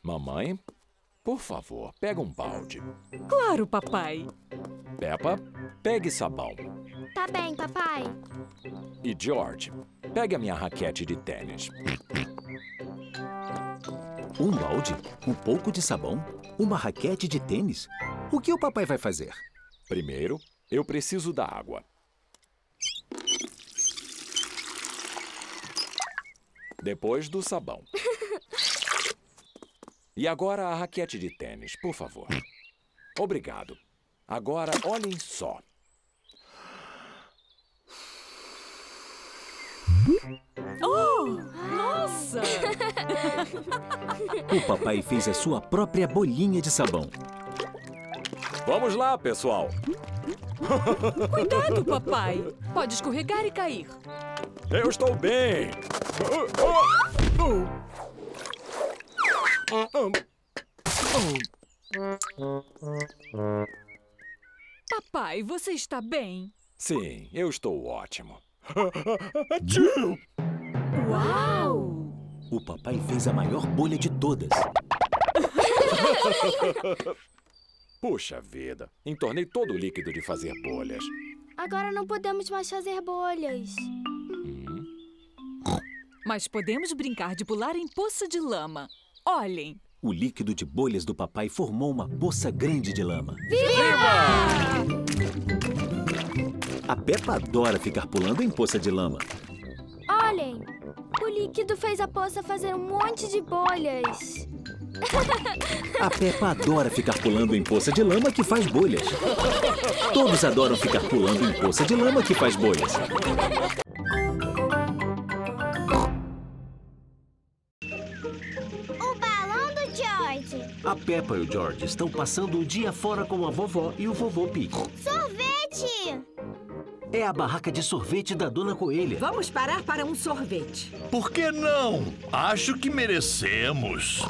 Mamãe, por favor, pega um balde. Claro, papai. Peppa, pegue sabão. Tá bem, papai. E George, pegue a minha raquete de tênis. Um balde, um pouco de sabão, uma raquete de tênis. O que o papai vai fazer? Primeiro, eu preciso da água. Depois do sabão. E agora a raquete de tênis, por favor. Obrigado. Agora, olhem só. Oh, nossa! O papai fez a sua própria bolinha de sabão. Vamos lá, pessoal. Cuidado, papai. Pode escorregar e cair. Eu estou bem. Papai, você está bem? Sim, eu estou ótimo. Uau! O papai fez a maior bolha de todas. Puxa vida, entornei todo o líquido de fazer bolhas. Agora não podemos mais fazer bolhas. Mas podemos brincar de pular em poça de lama. Olhem! O líquido de bolhas do papai formou uma poça grande de lama. Viva! A Peppa adora ficar pulando em poça de lama. Olhem! O líquido fez a poça fazer um monte de bolhas. A Peppa adora ficar pulando em poça de lama que faz bolhas. Todos adoram ficar pulando em poça de lama que faz bolhas. Peppa e o George estão passando o dia fora com a vovó e o vovô Pig. Sorvete! É a barraca de sorvete da Dona Coelha. Vamos parar para um sorvete. Por que não? Acho que merecemos.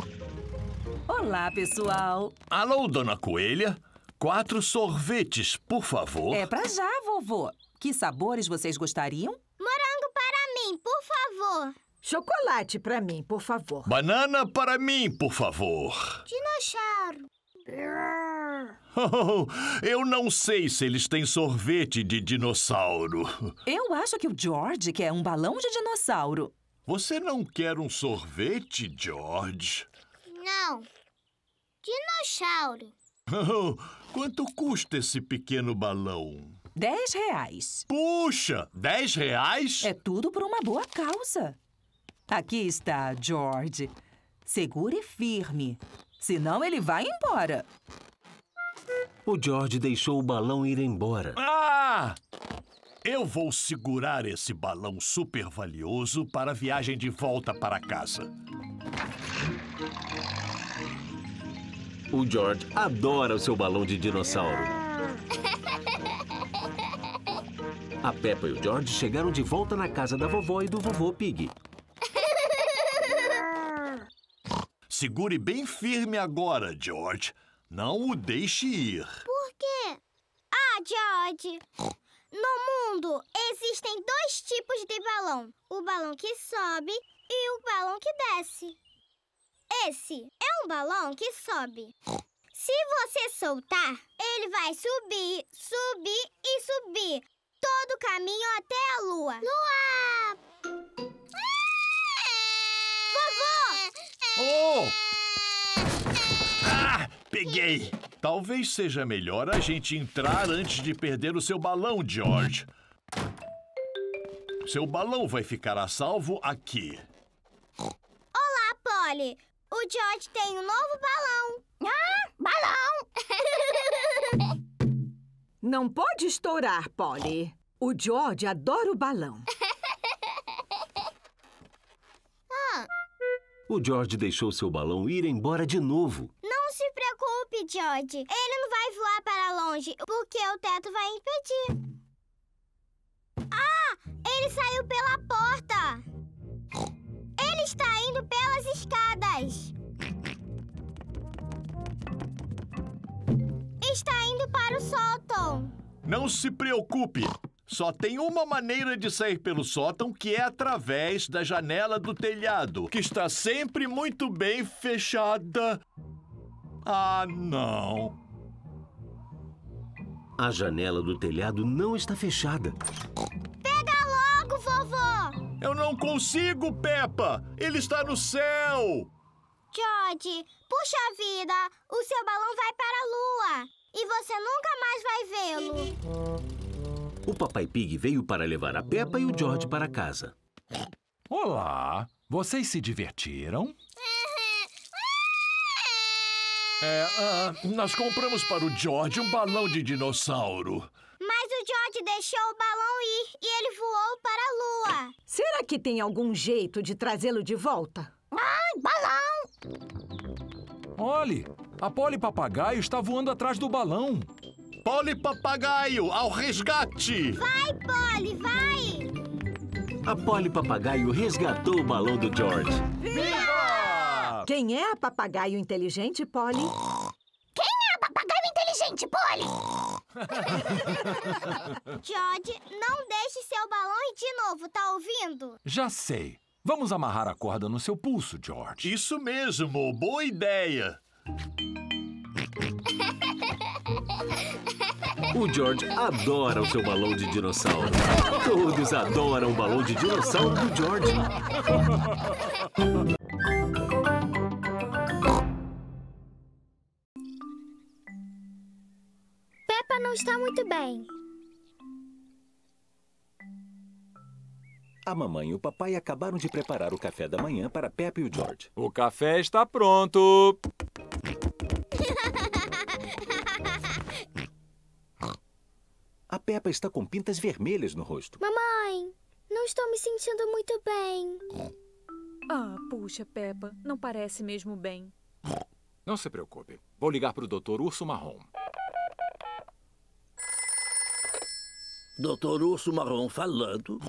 Olá, pessoal. Alô, Dona Coelha? Quatro sorvetes, por favor. É pra já, vovô. Que sabores vocês gostariam? Morango para mim, por favor. Chocolate para mim, por favor. Banana para mim, por favor. Dinossauro. Oh, eu não sei se eles têm sorvete de dinossauro. Eu acho que o George quer um balão de dinossauro. Você não quer um sorvete, George? Não. Dinossauro. Oh, quanto custa esse pequeno balão? Dez reais. Puxa, dez reais? É tudo por uma boa causa. Aqui está, George. Segure firme, senão ele vai embora. O George deixou o balão ir embora. Ah! Eu vou segurar esse balão super valioso para a viagem de volta para casa. O George adora o seu balão de dinossauro. A Peppa e o George chegaram de volta na casa da vovó e do vovô Pig. Segure bem firme agora, George. Não o deixe ir. Por quê? Ah, George. No mundo existem dois tipos de balão: o balão que sobe e o balão que desce. Esse é um balão que sobe. Se você soltar, ele vai subir, subir e subir todo o caminho até a lua. Lua! Vovô! Oh! Ah, peguei! Talvez seja melhor a gente entrar antes de perder o seu balão, George. Seu balão vai ficar a salvo aqui. Olá, Polly! O George tem um novo balão. Ah, balão! Não pode estourar, Polly. O George adora o balão. O George deixou seu balão ir embora de novo. não se preocupe, George. Ele não vai voar para longe, porque o teto vai impedir. Ah, ele saiu pela porta. Ele está indo pelas escadas. Está indo para o sótão. Não se preocupe. Só tem uma maneira de sair pelo sótão, que é através da janela do telhado, que está sempre muito bem fechada. Ah, não. A janela do telhado não está fechada. Pega logo, vovô. Eu não consigo, Peppa! Ele está no céu! George, puxa vida, o seu balão vai para a lua e você nunca mais vai vê-lo. O Papai Pig veio para levar a Peppa e o George para casa. Olá, vocês se divertiram? É, ah, nós compramos para o George um balão de dinossauro. Mas o George deixou o balão ir e ele voou para a lua. Será que tem algum jeito de trazê-lo de volta? Ai, balão! Olhe, a Polly Papagaio está voando atrás do balão. Polly Papagaio, ao resgate! Vai, Polly, vai! A Polly Papagaio resgatou o balão do George. Viva! Quem é a papagaio inteligente, Polly? Quem é a papagaio inteligente, Polly? George, não deixe seu balão ir de novo, tá ouvindo? Já sei. Vamos amarrar a corda no seu pulso, George. Isso mesmo, boa ideia. O George adora o seu balão de dinossauro. Todos adoram o balão de dinossauro do George. Peppa não está muito bem. A mamãe e o papai acabaram de preparar o café da manhã para Peppa e o George. O café está pronto. A Peppa está com pintas vermelhas no rosto. Mamãe, não estou me sentindo muito bem. Ah, puxa, Peppa, não parece mesmo bem. Não se preocupe. Vou ligar para o Dr. Urso Marrom. Doutor Urso Marrom falando.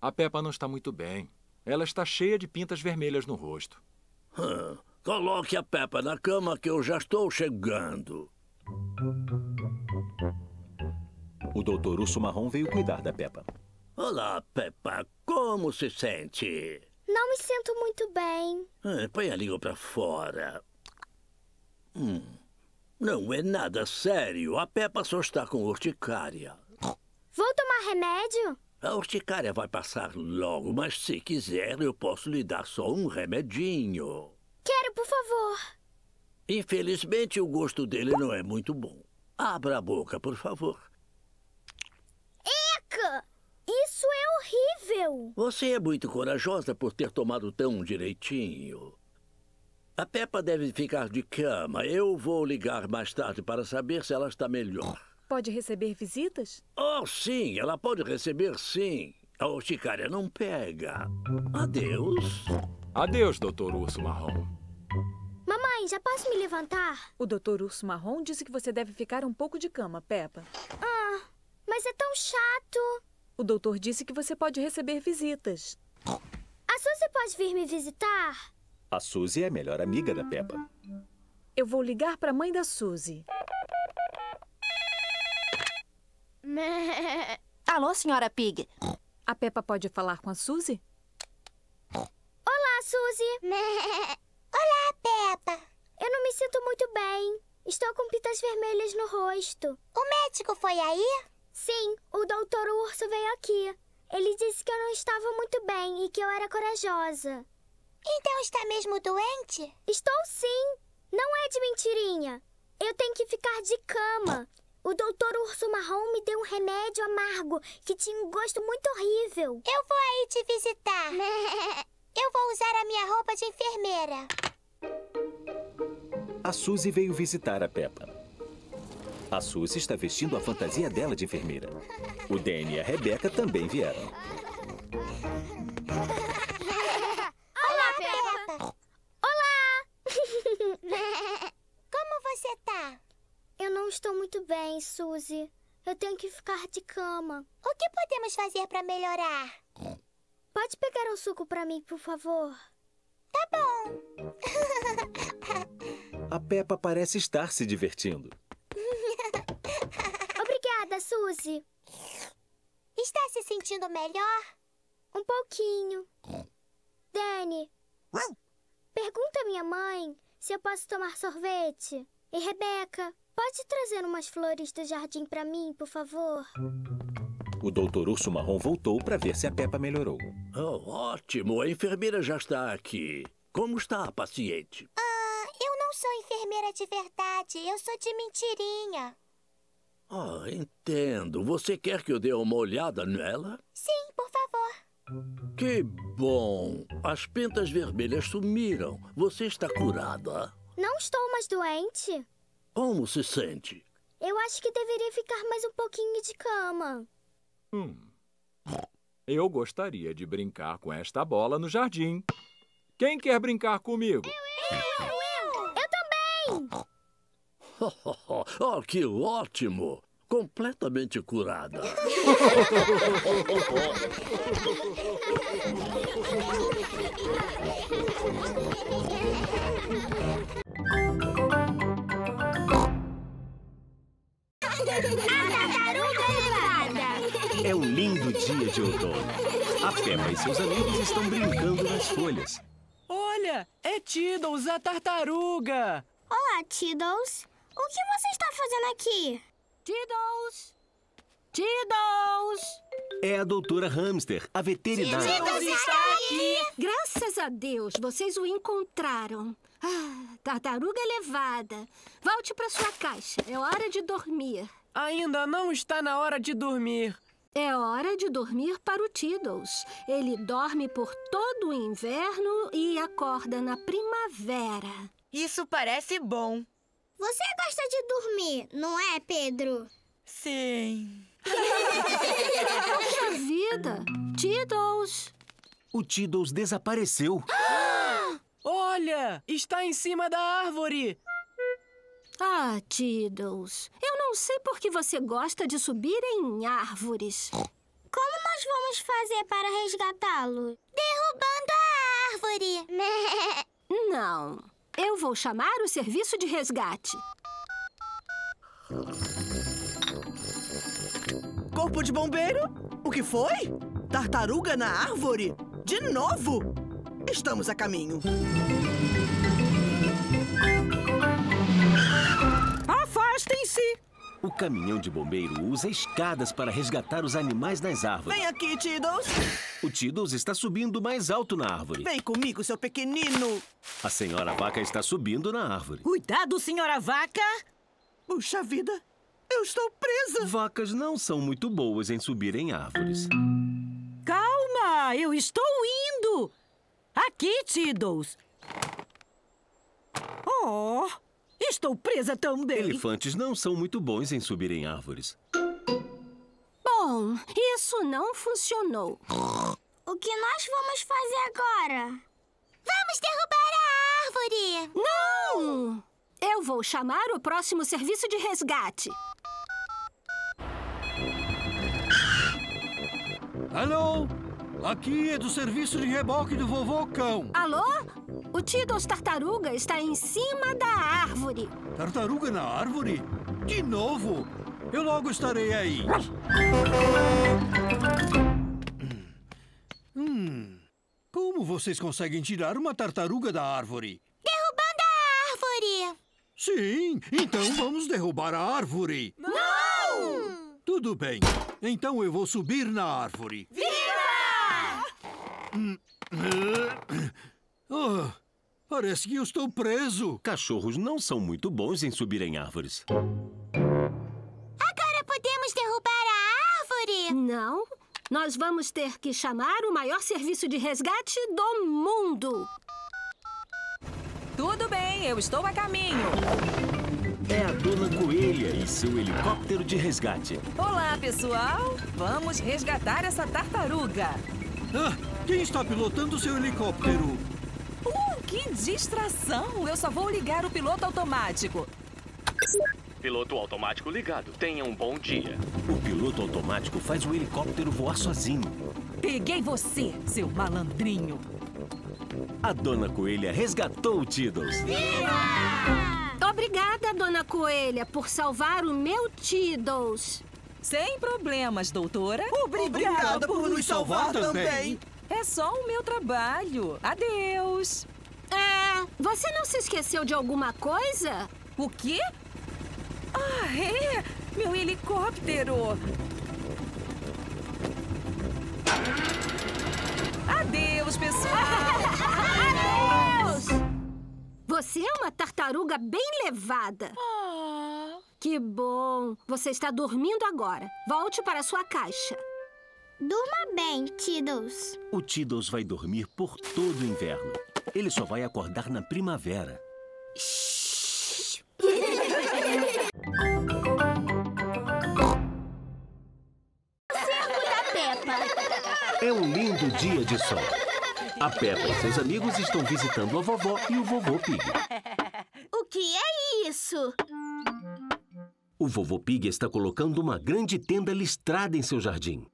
A Peppa não está muito bem. Ela está cheia de pintas vermelhas no rosto. Hã, coloque a Peppa na cama que eu já estou chegando. O doutor Urso Marrom veio cuidar da Peppa. Olá, Peppa. Como se sente? Não me sinto muito bem. Ah, põe a língua pra fora. Hum, Não é nada sério. A Peppa só está com urticária. Vou tomar remédio? A urticária vai passar logo, mas se quiser, eu posso lhe dar só um remedinho. Quero, por favor. Infelizmente, o gosto dele não é muito bom. Abra a boca, por favor. Isso é horrível! Você é muito corajosa por ter tomado tão direitinho. A Peppa deve ficar de cama. Eu vou ligar mais tarde para saber se ela está melhor. Pode receber visitas? Oh, sim, ela pode receber sim. A urticária não pega. Adeus. Adeus, doutor Urso Marrom. Mamãe, já posso me levantar? O doutor Urso Marrom disse que você deve ficar um pouco de cama, Peppa. Ah, mas é tão chato. O doutor disse que você pode receber visitas. A Suzy pode vir me visitar? A Suzy é a melhor amiga da Peppa. Eu vou ligar para a mãe da Suzy. Alô, senhora Pig. A Peppa pode falar com a Suzy? Olá, Suzy. Olá, Peppa. Eu não me sinto muito bem. Estou com pitas vermelhas no rosto. O médico foi aí? Sim, o doutor Urso veio aqui. Ele disse que eu não estava muito bem e que eu era corajosa. Então está mesmo doente? Estou sim. Não é de mentirinha. Eu tenho que ficar de cama. O doutor Urso Marrom me deu um remédio amargo que tinha um gosto muito horrível. Eu vou aí te visitar. Eu vou usar a minha roupa de enfermeira. A Suzy veio visitar a Peppa. A Suzy está vestindo a fantasia dela de enfermeira. O Danny e a Rebecca também vieram. Olá, Peppa. Olá. Como você tá? Eu não estou muito bem, Suzy. Eu tenho que ficar de cama. O que podemos fazer para melhorar? Pode pegar um suco para mim, por favor? Tá bom. A Peppa parece estar se divertindo. Obrigada, Suzy. Está se sentindo melhor? Um pouquinho. Danny, pergunta à minha mãe se eu posso tomar sorvete. E Rebeca, pode trazer umas flores do jardim para mim, por favor? O doutor Urso Marrom voltou para ver se a Peppa melhorou. Oh, ótimo. A enfermeira já está aqui. Como está a paciente? Ah, eu não sou enfermeira de verdade. Eu sou de mentirinha. Ah, entendo. Você quer que eu dê uma olhada nela? Sim, por favor. Que bom! As pintas vermelhas sumiram. Você está curada. Não estou mais doente. Como se sente? Eu acho que deveria ficar mais um pouquinho de cama. Hum. Eu gostaria de brincar com esta bola no jardim. Quem quer brincar comigo? Eu, eu, eu! Eu também! Oh, que ótimo! Completamente curada. É um lindo dia de outono. A Peppa e seus amigos estão brincando nas folhas. Olha, é Tiddles, a tartaruga. Olá, Tiddles. O que você está fazendo aqui? Tiddles! Tiddles! É a doutora Hamster, a veterinária. Tiddles está aqui! Graças a Deus, vocês o encontraram. Ah, tartaruga levada. Volte para sua caixa. É hora de dormir. Ainda não está na hora de dormir. É hora de dormir para o Tiddles. Ele dorme por todo o inverno e acorda na primavera. Isso parece bom. Você gosta de dormir, não é, Pedro? Sim. Puxa vida! Tiddles! O Tiddles desapareceu. Olha! Está em cima da árvore! Ah, Tiddles, eu não sei por que você gosta de subir em árvores. Como nós vamos fazer para resgatá-lo? Derrubando a árvore. Não. Eu vou chamar o serviço de resgate. Corpo de bombeiro? O que foi? Tartaruga na árvore? De novo? Estamos a caminho. Ah! O caminhão de bombeiro usa escadas para resgatar os animais nas árvores. Vem aqui, Tiddles. O Tiddles está subindo mais alto na árvore. Vem comigo, seu pequenino. A senhora vaca está subindo na árvore. Cuidado, senhora vaca. Puxa vida, eu estou presa. Vacas não são muito boas em subir em árvores. Calma, eu estou indo. Aqui, Tiddles. Oh, estou presa também. Elefantes não são muito bons em subir em árvores. Bom, isso não funcionou. O que nós vamos fazer agora? Vamos derrubar a árvore! Não! Eu vou chamar o próximo serviço de resgate. Alô? Aqui é do serviço de reboque do vovô cão. Alô? O Tiddles Tartaruga está em cima da árvore. Tartaruga na árvore? De novo? Eu logo estarei aí. Hum. Como vocês conseguem tirar uma tartaruga da árvore? Derrubando a árvore! Sim, então vamos derrubar a árvore. Não! Tudo bem. Então eu vou subir na árvore. Viva! Oh, parece que eu estou preso. Cachorros não são muito bons em subir em árvores. Agora podemos derrubar a árvore? Não. Nós vamos ter que chamar o maior serviço de resgate do mundo. Tudo bem, eu estou a caminho. É a Dona Coelha e seu helicóptero de resgate. Olá, pessoal. Vamos resgatar essa tartaruga. Ah, quem está pilotando seu helicóptero? Uh, que distração! Eu só vou ligar o piloto automático. Piloto automático ligado. Tenha um bom dia. O piloto automático faz o helicóptero voar sozinho. Peguei você, seu malandrinho. A Dona Coelha resgatou o Tiddles. Obrigada, Dona Coelha, por salvar o meu Tiddles. Sem problemas, doutora. Obrigada por nos salvar também. É só o meu trabalho. Adeus. É, você não se esqueceu de alguma coisa? O quê? Ah, é! Meu helicóptero! Adeus, pessoal! Adeus! Você é uma tartaruga bem levada. Que bom! Você está dormindo agora. Volte para sua caixa. Durma bem, Tiddles. O Tiddles vai dormir por todo o inverno. Ele só vai acordar na primavera. Peppa. É um lindo dia de sol. A Peppa e seus amigos estão visitando a vovó e o vovô Pig. O que é isso? O vovô Pig está colocando uma grande tenda listrada em seu jardim.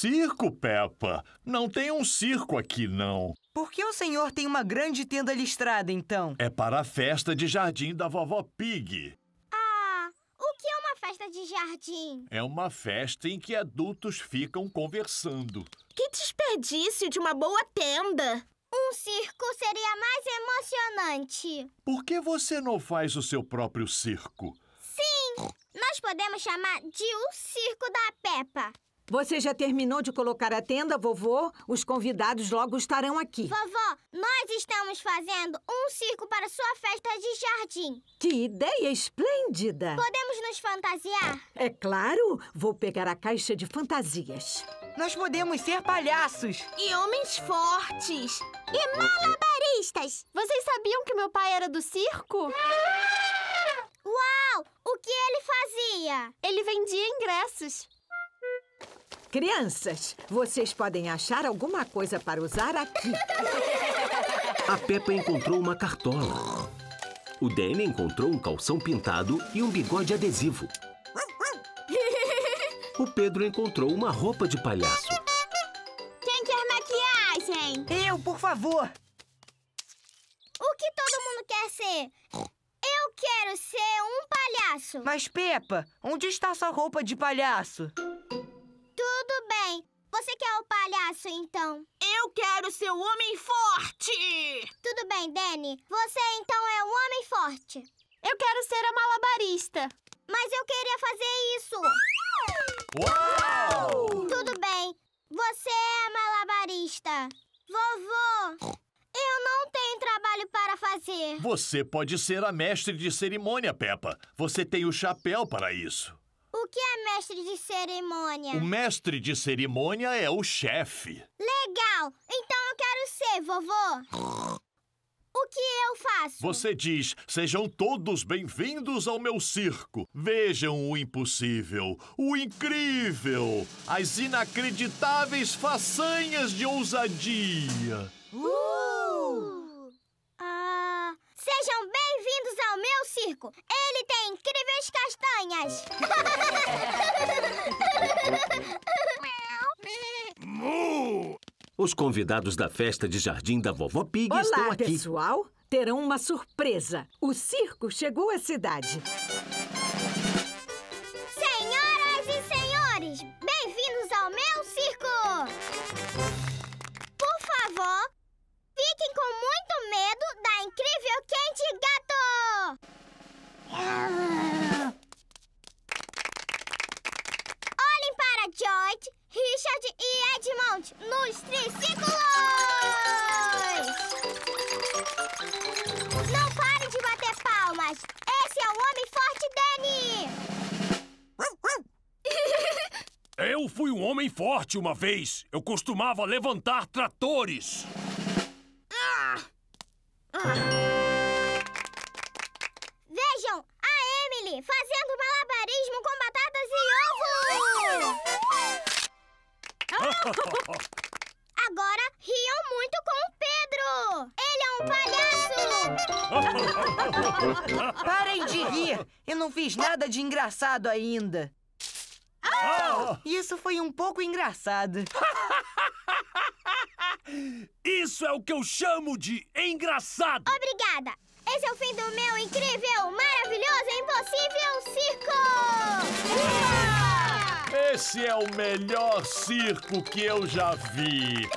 Circo? Peppa? Não tem um circo aqui, não. Por que o senhor tem uma grande tenda listrada, então? É para a festa de jardim da vovó Pig. Ah, o que é uma festa de jardim? É uma festa em que adultos ficam conversando. Que desperdício de uma boa tenda! Um circo seria mais emocionante. Por que você não faz o seu próprio circo? Sim, nós podemos chamar de o circo da Peppa. Você já terminou de colocar a tenda, vovô? Os convidados logo estarão aqui. Vovó, nós estamos fazendo um circo para sua festa de jardim. Que ideia esplêndida! Podemos nos fantasiar? É claro! Vou pegar a caixa de fantasias. Nós podemos ser palhaços. E homens fortes. E malabaristas. Vocês sabiam que meu pai era do circo? Uau! O que ele fazia? Ele vendia ingressos. Crianças, vocês podem achar alguma coisa para usar aqui. A Peppa encontrou uma cartola. O Danny encontrou um calção pintado e um bigode adesivo. O Pedro encontrou uma roupa de palhaço. Quem quer maquiagem? Eu, por favor. O que todo mundo quer ser? Eu quero ser um palhaço. Mas, Peppa, onde está sua roupa de palhaço? Tudo bem. Você quer o palhaço, então? Eu quero ser o homem forte! Tudo bem, Danny. Você, então, é o homem forte. Eu quero ser a malabarista. Mas eu queria fazer isso. Uau! Tudo bem. Você é a malabarista. Vovô, eu não tenho trabalho para fazer. Você pode ser a mestre de cerimônia, Peppa. Você tem o chapéu para isso. O que é mestre de cerimônia? O mestre de cerimônia é o chefe. Legal! Então eu quero ser, vovô. O que eu faço? Você diz: sejam todos bem-vindos ao meu circo. Vejam o impossível, o incrível, as inacreditáveis façanhas de ousadia. Uh! Ah, sejam bem-vindos ao meu circo. Ele tem incríveis castanhas. Os convidados da festa de jardim da Vovó Pig estão Olá, aqui. pessoal. Terão uma surpresa. O circo chegou à cidade. Senhoras e senhores, bem-vindos ao meu circo! Por favor, fiquem com muito medo da incrível Candy Gato! Olhem para George, Richard e Edmond nos triciclos! Não parem de bater palmas! Esse é o Homem Forte Danny! Eu fui um homem forte uma vez. Eu costumava levantar tratores. Vejam, Agora riam muito com o Pedro! Ele é um palhaço! Parem de rir! Eu não fiz nada de engraçado ainda. Isso foi um pouco engraçado. Isso é o que eu chamo de engraçado. Obrigada! Esse é o fim do meu incrível, maravilhoso e impossível circo! Esse é o melhor circo que eu já vi.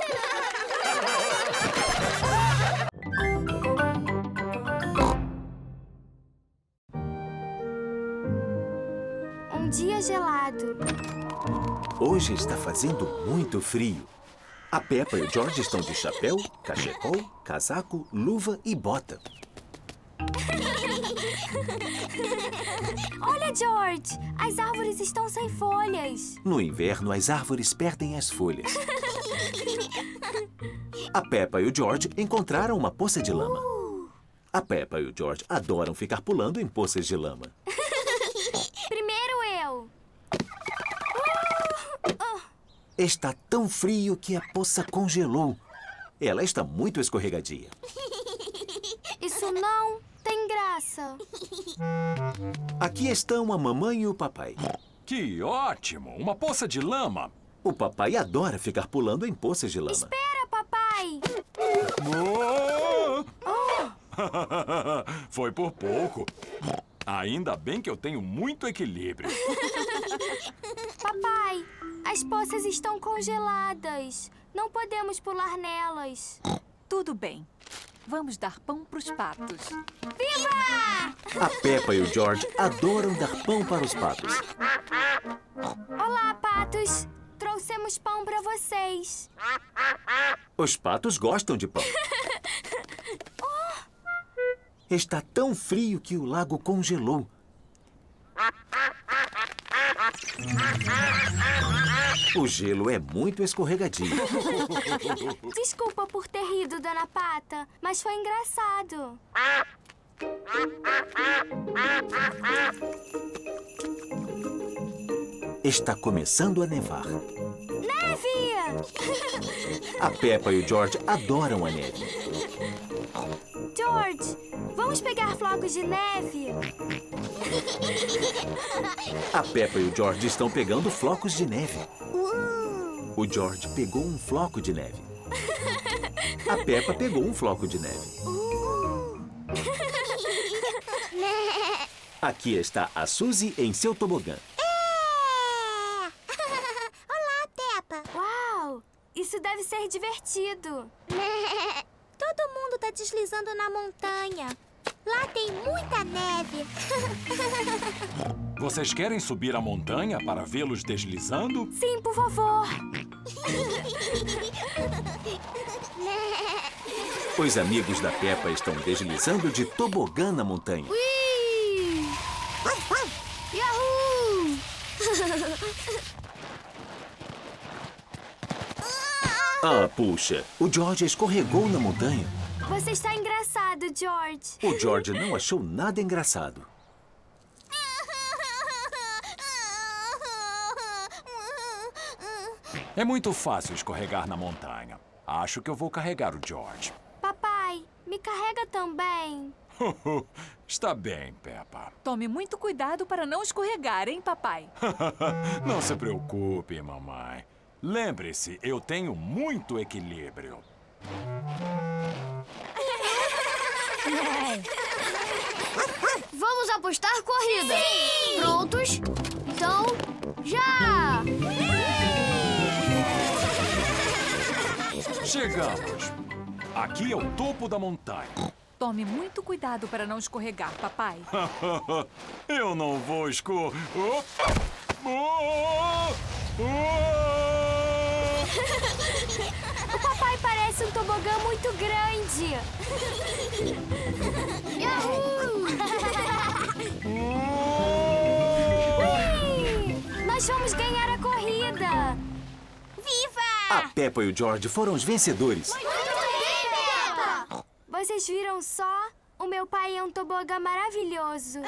Um dia gelado. Hoje está fazendo muito frio. A Peppa e o George estão de chapéu, cachecol, casaco, luva e bota. Olha, George! As árvores estão sem folhas. No inverno, as árvores perdem as folhas. A Peppa e o George encontraram uma poça de lama. A Peppa e o George adoram ficar pulando em poças de lama. Primeiro eu. Está tão frio que a poça congelou. Ela está muito escorregadia. Isso não tem graça. Aqui estão a mamãe e o papai. Que ótimo! Uma poça de lama. O papai adora ficar pulando em poças de lama. Espera, papai! Foi por pouco. Ainda bem que eu tenho muito equilíbrio. Papai, as poças estão congeladas. Não podemos pular nelas. Tudo bem. Vamos dar pão pros patos. Viva! A Peppa e o George adoram dar pão para os patos. Olá, patos. Trouxemos pão pra vocês. Os patos gostam de pão. Está tão frio que o lago congelou. O gelo é muito escorregadio. Desculpa por ter rido, Dona Pata, mas foi engraçado. Está começando a nevar. Neve! A Peppa e o George adoram a neve. George, vamos pegar flocos de neve? A Peppa e o George estão pegando flocos de neve. O George pegou um floco de neve. A Peppa pegou um floco de neve. Aqui está a Suzy em seu tobogã. Olá, Peppa. Uau! Super divertido. Todo mundo tá deslizando na montanha. Lá tem muita neve. Vocês querem subir a montanha para vê-los deslizando? Sim, por favor. Os amigos da Peppa estão deslizando de tobogã na montanha. Ui! Ah, puxa, o George escorregou na montanha. Você está engraçado, George. O George não achou nada engraçado. É muito fácil escorregar na montanha. Acho que eu vou carregar o George. Papai, me carrega também. Está bem, Peppa. Tome muito cuidado para não escorregar, hein, papai? Não se preocupe, mamãe. Lembre-se, eu tenho muito equilíbrio. Vamos apostar corrida. Prontos? Então, já! Chegamos. Aqui é o topo da montanha. Tome muito cuidado para não escorregar, papai. eu não vou escor... Oh! Oh! O papai parece um tobogã muito grande. Nós vamos ganhar a corrida. Viva! A Peppa e o George foram os vencedores. Muito bem, Peppa! Vocês viram só? O meu pai é um tobogã maravilhoso.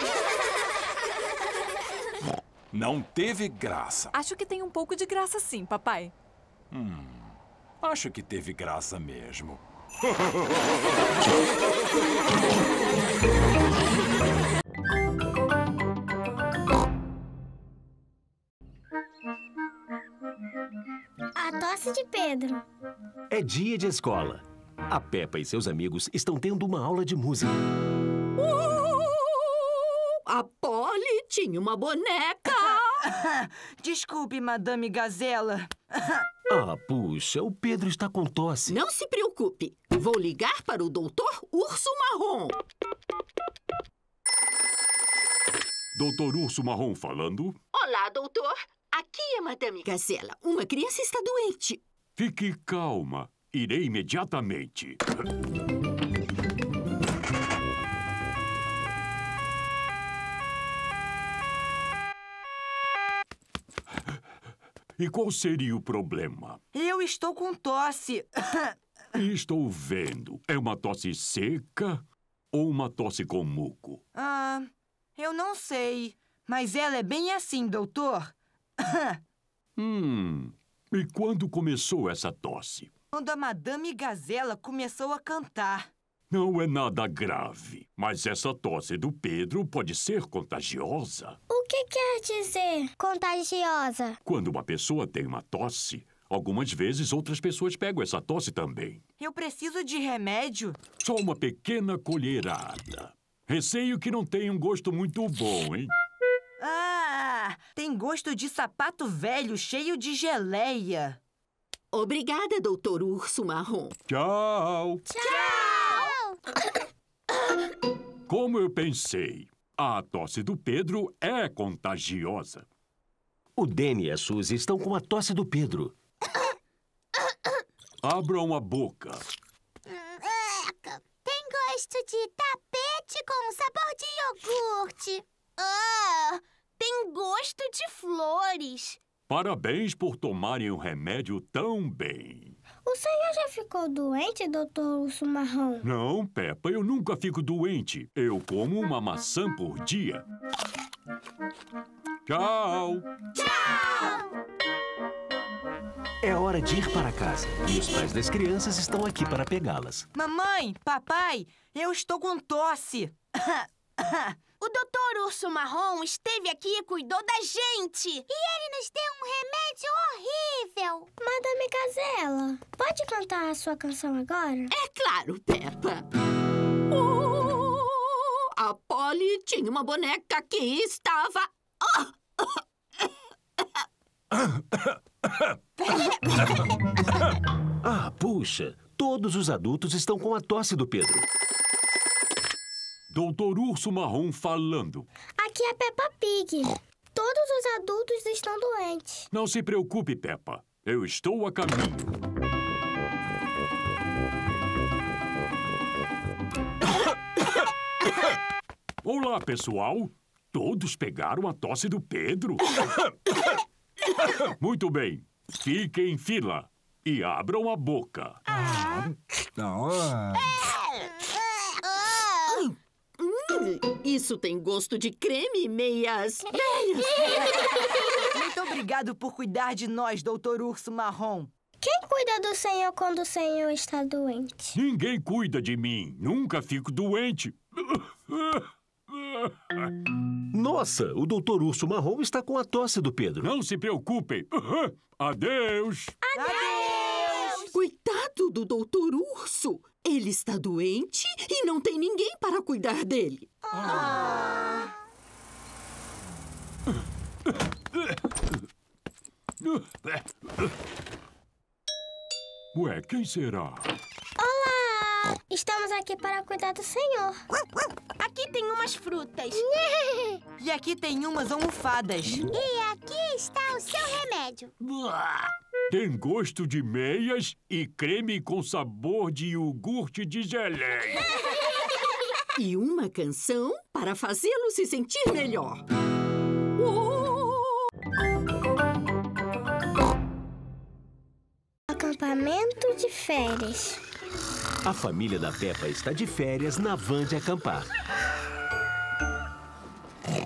Não teve graça. Acho que tem um pouco de graça sim, papai. Hum, acho que teve graça mesmo. A tosse de Pedro. É dia de escola. A Peppa e seus amigos estão tendo uma aula de música. A Polly tinha uma boneca. Desculpe, Madame Gazela. Ah, puxa, o Pedro está com tosse. Não se preocupe. Vou ligar para o doutor Urso Marrom. Doutor Urso Marrom falando. Olá, doutor. Aqui é Madame Gazela. Uma criança está doente. Fique calma. Irei imediatamente. E qual seria o problema? Eu estou com tosse. Estou vendo. É uma tosse seca ou uma tosse com muco? Ah, eu não sei. Mas ela é bem assim, doutor. hum. E quando começou essa tosse? Quando a Madame Gazela começou a cantar. Não é nada grave, mas essa tosse do Pedro pode ser contagiosa. O que quer dizer contagiosa? Quando uma pessoa tem uma tosse, algumas vezes outras pessoas pegam essa tosse também. Eu preciso de remédio? Só uma pequena colherada. Receio que não tenha um gosto muito bom, hein? Ah, tem gosto de sapato velho cheio de geleia. Obrigada, doutor Urso Marrom. Tchau. Tchau. Como eu pensei, a tosse do Pedro é contagiosa. O Danny e a Suzy estão com a tosse do Pedro. Abram a boca. Tem gosto de tapete com sabor de iogurte. Ah, tem gosto de flores. Parabéns por tomarem o remédio tão bem. O senhor já ficou doente, doutor Urso Marrom? Não, Peppa, eu nunca fico doente. Eu como uma maçã por dia. Tchau. Tchau. É hora de ir para casa. E os pais das crianças estão aqui para pegá-las. Mamãe, papai, eu estou com tosse. O doutor Urso Marrom esteve aqui e cuidou da gente. E ele nos deu um remédio horrível. Madame Gazela, pode cantar a sua canção agora? É claro, Peppa. Oh, a Polly tinha uma boneca que estava... Ah, puxa! Todos os adultos estão com a tosse do Pedro. Doutor Urso Marrom falando. Aqui é Peppa Pig. Todos os adultos estão doentes. Não se preocupe, Peppa. Eu estou a caminho. Olá, pessoal. Todos pegaram a tosse do Pedro. Muito bem. Fiquem em fila e abram a boca. Hum, isso tem gosto de creme e meias velhas. Muito obrigado por cuidar de nós, Doutor Urso Marrom. Quem cuida do senhor quando o senhor está doente? Ninguém cuida de mim. Nunca fico doente. Nossa, o doutor Urso Marrom está com a tosse do Pedro. Não se preocupem. Adeus. Adeus! Coitado do doutor Urso. Ele está doente e não tem ninguém para cuidar dele. Ué, quem será? Olá! Estamos aqui para cuidar do senhor. Aqui tem umas frutas. E aqui tem umas almofadas. E aqui está o seu remédio. Tem gosto de meias e creme com sabor de iogurte de geleia. E uma canção para fazê-lo se sentir melhor. Acampamento de férias. A família da Peppa está de férias na van de acampar.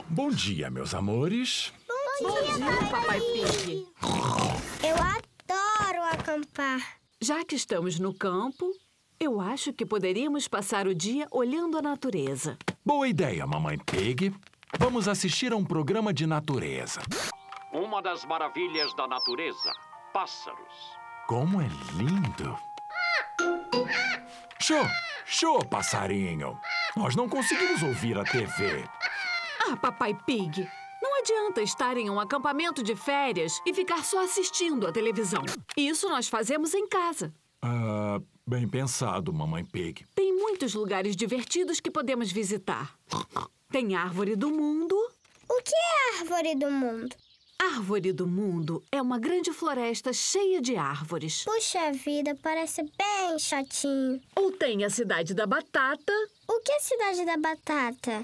Bom dia, meus amores. Bom, dia, Papai Pig. Eu adoro acampar. Já que estamos no campo, eu acho que poderíamos passar o dia olhando a natureza. Boa ideia, Mamãe Pig. Vamos assistir a um programa de natureza. Uma das maravilhas da natureza: pássaros. Como é lindo! Show! Show, passarinho! Nós não conseguimos ouvir a TV. Ah, Papai Pig, não adianta estar em um acampamento de férias e ficar só assistindo a televisão. Isso nós fazemos em casa. Ah, bem pensado, Mamãe Pig. Tem muitos lugares divertidos que podemos visitar. Tem Árvore do Mundo. O que é Árvore do Mundo? Árvore do Mundo é uma grande floresta cheia de árvores. Puxa vida, parece bem chatinho. Ou tem a Cidade da Batata. O que é Cidade da Batata?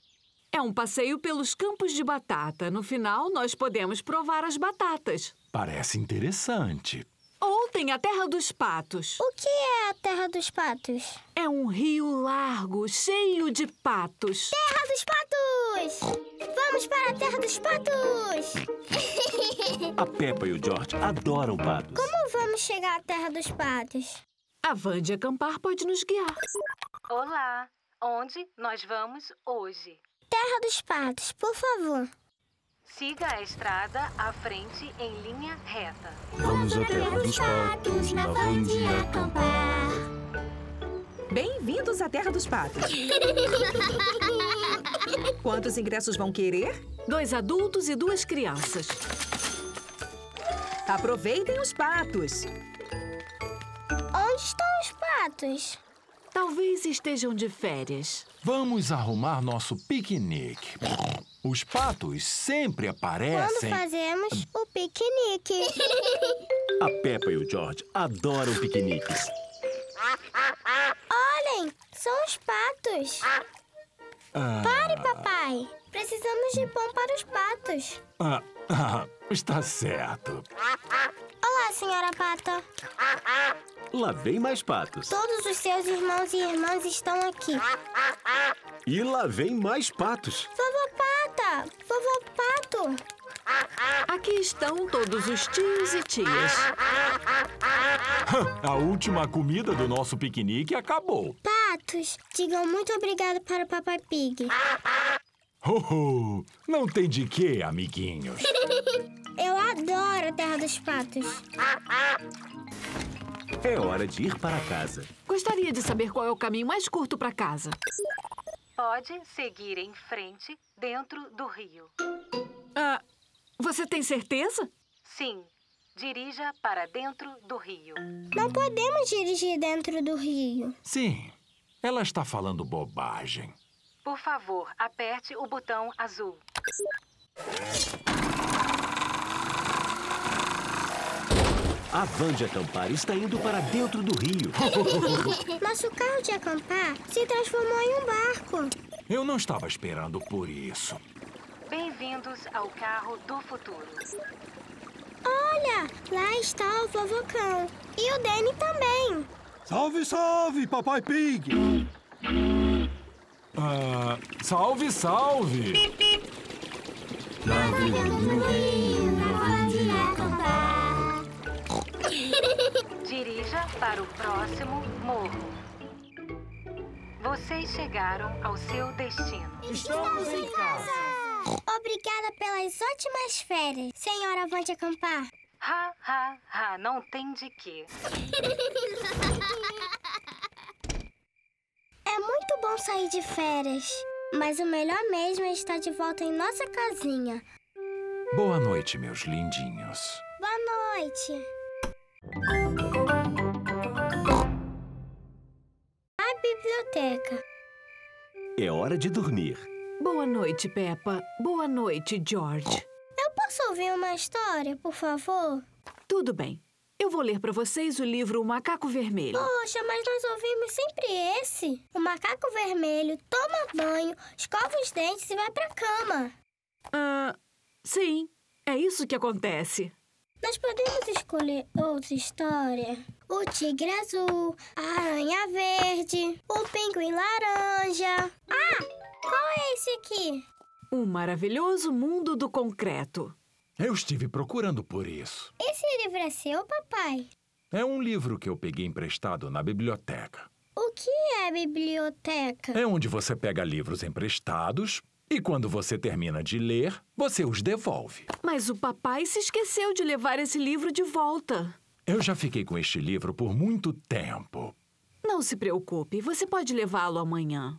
É um passeio pelos campos de batata. No final, nós podemos provar as batatas. Parece interessante. Ou tem a Terra dos Patos. O que é a Terra dos Patos? É um rio largo, cheio de patos. Terra dos Patos! Vamos para a Terra dos Patos! A Peppa e o George adoram patos. Como vamos chegar à Terra dos Patos? A van de acampar pode nos guiar. Olá! Onde nós vamos hoje? Terra dos Patos, por favor. Siga a estrada à frente em linha reta. Vamos à Terra dos Patos, na van de acampar. Bem-vindos à Terra dos Patos. Quantos ingressos vão querer? Dois adultos e duas crianças. Aproveitem os patos. Onde estão os patos? Talvez estejam de férias. Vamos arrumar nosso piquenique. Os patos sempre aparecem. Quando fazemos o piquenique. A Peppa e o George adoram piqueniques. Olhem, são os patos. Ah, Pare, papai. Precisamos de pão para os patos. ah, ah, está certo. Olá, senhora pata. Lá vem mais patos. Todos os seus irmãos e irmãs estão aqui. E lá vem mais patos. Vovô Pata! Vovô Pato! Aqui estão todos os tios e tias. A última comida do nosso piquenique acabou. Patos, digam muito obrigado para o Papai Pig. Ho. Não tem de quê, amiguinhos. Eu adoro a Terra dos Patos. É hora de ir para casa. Gostaria de saber qual é o caminho mais curto para casa. Pode seguir em frente dentro do rio. Ah, você tem certeza? Sim, Dirija para dentro do rio. Não podemos dirigir dentro do rio. Sim, ela está falando bobagem. Por favor, aperte o botão azul. A van de acampar está indo para dentro do rio. Nosso carro de acampar se transformou em um barco. Eu não estava esperando por isso. Bem-vindos ao carro do futuro. Olha, lá está o vovocão. E o Danny também. Salve, salve, Papai Pig! Ah, salve, salve! Dirija para o próximo morro. Vocês chegaram ao seu destino. Estamos em casa. Obrigada pelas ótimas férias, senhora van de acampar. Ha, ha, ha, não tem de quê. É muito bom sair de férias, mas o melhor mesmo é estar de volta em nossa casinha. Boa noite, meus lindinhos. Boa noite. A biblioteca. É hora de dormir. Boa noite, Peppa. Boa noite, George. Eu posso ouvir uma história, por favor? Tudo bem. Eu vou ler para vocês o livro O Macaco Vermelho. Poxa, mas nós ouvimos sempre esse. O macaco vermelho toma banho, escova os dentes e vai pra cama. Ah, sim. É isso que acontece. Nós podemos escolher outra história? O tigre azul, a aranha verde, o pinguim laranja. Ah, qual é esse aqui? O maravilhoso mundo do concreto. Eu estive procurando por isso. Esse livro é seu, papai? É um livro que eu peguei emprestado na biblioteca. O que é biblioteca? É onde você pega livros emprestados e quando você termina de ler, você os devolve. Mas o papai se esqueceu de levar esse livro de volta. Eu já fiquei com este livro por muito tempo. Não se preocupe, você pode levá-lo amanhã.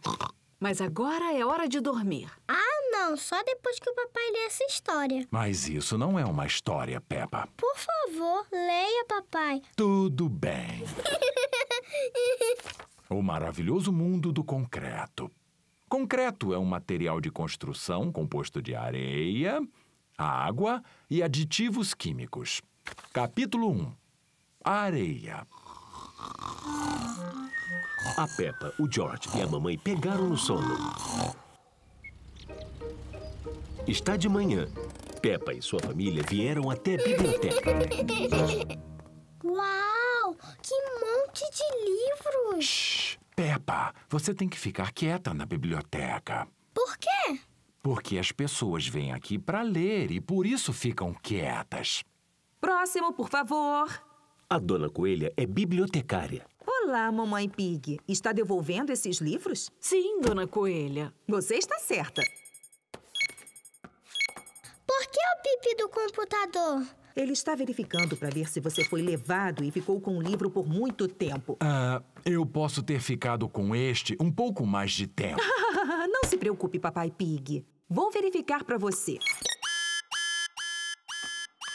Mas agora é hora de dormir. Ah, não, só depois que o papai ler essa história. Mas isso não é uma história, Peppa. Por favor, leia, papai. Tudo bem. O maravilhoso mundo do concreto. Concreto é um material de construção composto de areia, água e aditivos químicos. Capítulo 1. Areia. A Peppa, o George e a mamãe pegaram no sono. Está de manhã. Peppa e sua família vieram até a biblioteca. Uau! Que monte de livros! Shhh, Peppa, você tem que ficar quieta na biblioteca. Por quê? Porque as pessoas vêm aqui para ler e por isso ficam quietas. Próximo, por favor. A dona Coelha é bibliotecária. Olá, mamãe Pig. Está devolvendo esses livros? Sim, dona Coelha. Você está certa. Por que o pipi do computador? Ele está verificando para ver se você foi levado e ficou com o livro por muito tempo. Ah, eu posso ter ficado com este um pouco mais de tempo. Não se preocupe, papai Pig. Vou verificar para você.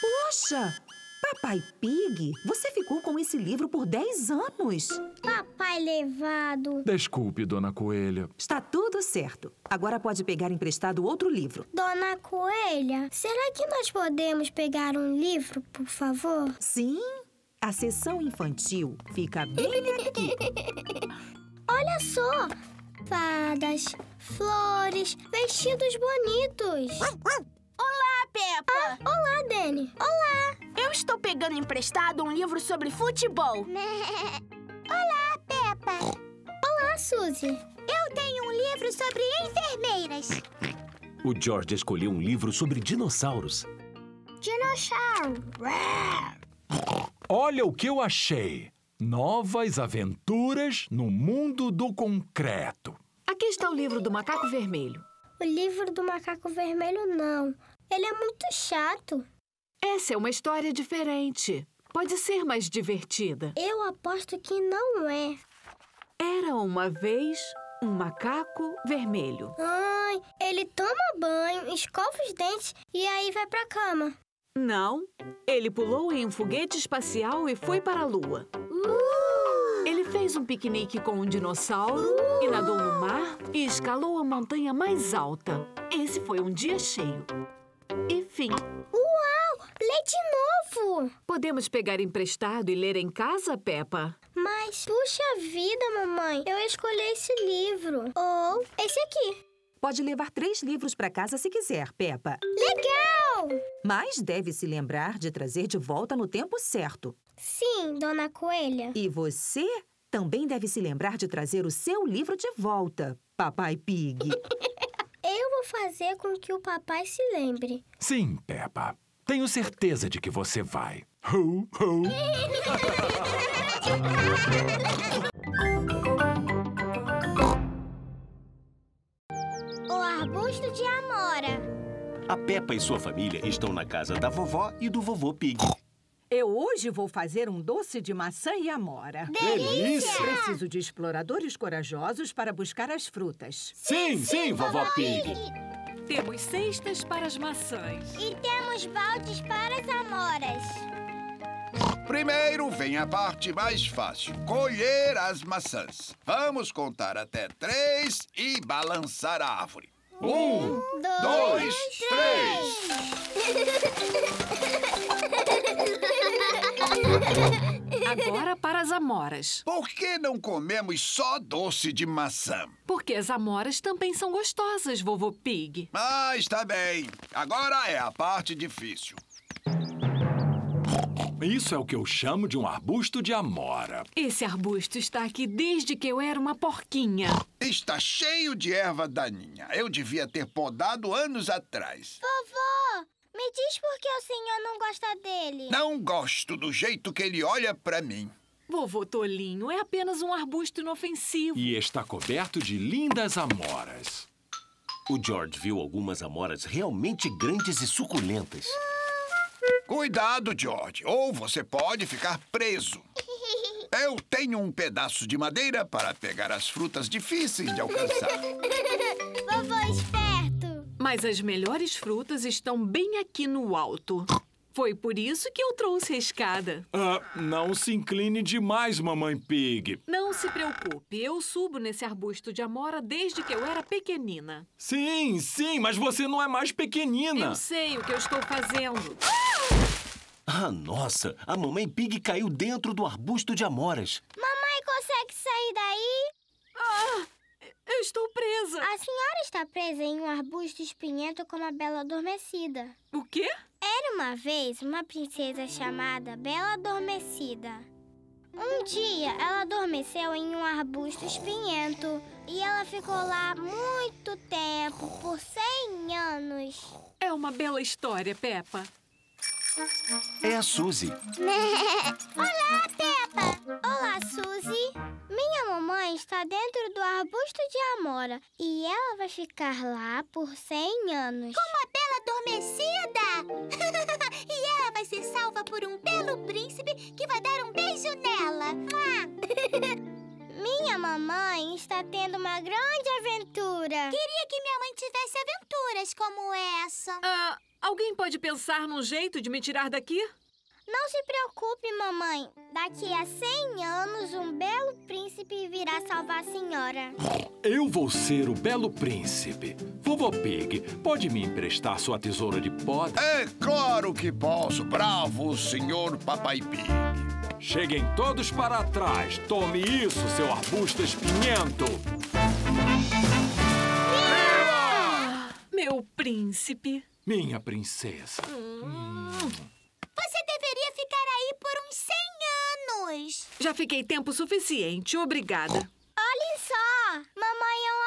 Poxa! Papai Pig, você ficou com esse livro por 10 anos. Papai levado. Desculpe, dona Coelha. Está tudo certo. Agora pode pegar emprestado outro livro. Dona Coelha, será que nós podemos pegar um livro, por favor? Sim. A sessão infantil fica bem aqui. Olha só! Fadas, flores, vestidos bonitos. Olá, Peppa! Ah, olá, Danny. Olá! Eu estou pegando emprestado um livro sobre futebol. Olá, Peppa! Olá, Suzy. Eu tenho um livro sobre enfermeiras. O George escolheu um livro sobre dinossauros. Dinossauro. Olha o que eu achei. Novas aventuras no mundo do concreto. Aqui está o livro do Macaco Vermelho. O livro do Macaco Vermelho, não. Ele é muito chato. Essa é uma história diferente. Pode ser mais divertida. Eu aposto que não é. Era uma vez um macaco vermelho. Ai, ele toma banho, escova os dentes e aí vai pra cama. Não. Ele pulou em um foguete espacial e foi para a Lua. Ele fez um piquenique com um dinossauro e nadou no mar e escalou a montanha mais alta. Esse foi um dia cheio. E fim. Uau! Lê de novo! Podemos pegar emprestado e ler em casa, Peppa? Mas, puxa vida, mamãe, eu escolhi esse livro. Ou esse aqui. Pode levar três livros para casa se quiser, Peppa. Legal! Mas deve se lembrar de trazer de volta no tempo certo. Sim, dona Coelha. E você também deve se lembrar de trazer o seu livro de volta, Papai Pig. Eu vou fazer com que o papai se lembre. Sim, Peppa. Tenho certeza de que você vai. Ho, ho. O arbusto de amora. A Peppa e sua família estão na casa da vovó e do vovô Pig. Eu hoje vou fazer um doce de maçã e amora. Delícia! Preciso de exploradores corajosos para buscar as frutas. Sim, sim, vovó Pig. Temos cestas para as maçãs. E temos baldes para as amoras. Primeiro vem a parte mais fácil: colher as maçãs. Vamos contar até três e balançar a árvore. Um, dois, três. Agora para as amoras. Por que não comemos só doce de maçã? Porque as amoras também são gostosas, vovô Pig. Ah, está bem. Agora é a parte difícil. Isso é o que eu chamo de um arbusto de amora. Esse arbusto está aqui desde que eu era uma porquinha. Está cheio de erva daninha. Eu devia ter podado anos atrás. Vovó, me diz por que o senhor não gosta dele. Não gosto do jeito que ele olha para mim. Vovô Tolinho, é apenas um arbusto inofensivo. E está coberto de lindas amoras. O George viu algumas amoras realmente grandes e suculentas. Cuidado, George, ou você pode ficar preso. Eu tenho um pedaço de madeira para pegar as frutas difíceis de alcançar. Vovô esperto. Mas as melhores frutas estão bem aqui no alto. Foi por isso que eu trouxe a escada. Ah, não se incline demais, mamãe Pig. Não se preocupe, eu subo nesse arbusto de amora desde que eu era pequenina. Sim, sim, mas você não é mais pequenina. Eu sei o que eu estou fazendo. Ah, nossa! A mamãe Pig caiu dentro do arbusto de amoras. Mamãe consegue sair daí? Ah, eu estou presa. A senhora está presa em um arbusto espinhento com uma bela adormecida. O quê? Era uma vez uma princesa chamada Bela Adormecida. Um dia, ela adormeceu em um arbusto espinhento e ela ficou lá muito tempo, por 100 anos. É uma bela história, Peppa. É a Suzy. Olá, Peppa! Olá, Suzy! Minha mamãe está dentro do arbusto de amora e ela vai ficar lá por 100 anos. Com uma bela adormecida! e ela vai ser salva por um belo príncipe que vai dar um beijo nela. Minha mamãe está tendo uma grande aventura. Queria que minha mãe tivesse aventuras como essa. Ah, alguém pode pensar num jeito de me tirar daqui? Não se preocupe, mamãe. Daqui a 100 anos, um belo príncipe virá salvar a senhora. Eu vou ser o belo príncipe. Vovô Pig, pode me emprestar sua tesoura de poda? É claro que posso. Bravo, senhor Papai Pig. Cheguem todos para trás. Tome isso, seu arbusto espinhento. Meu príncipe. Minha princesa. Hum. Você deveria ficar aí por uns 100 anos. Já fiquei tempo suficiente, obrigada. Olhem só! Mamãe é um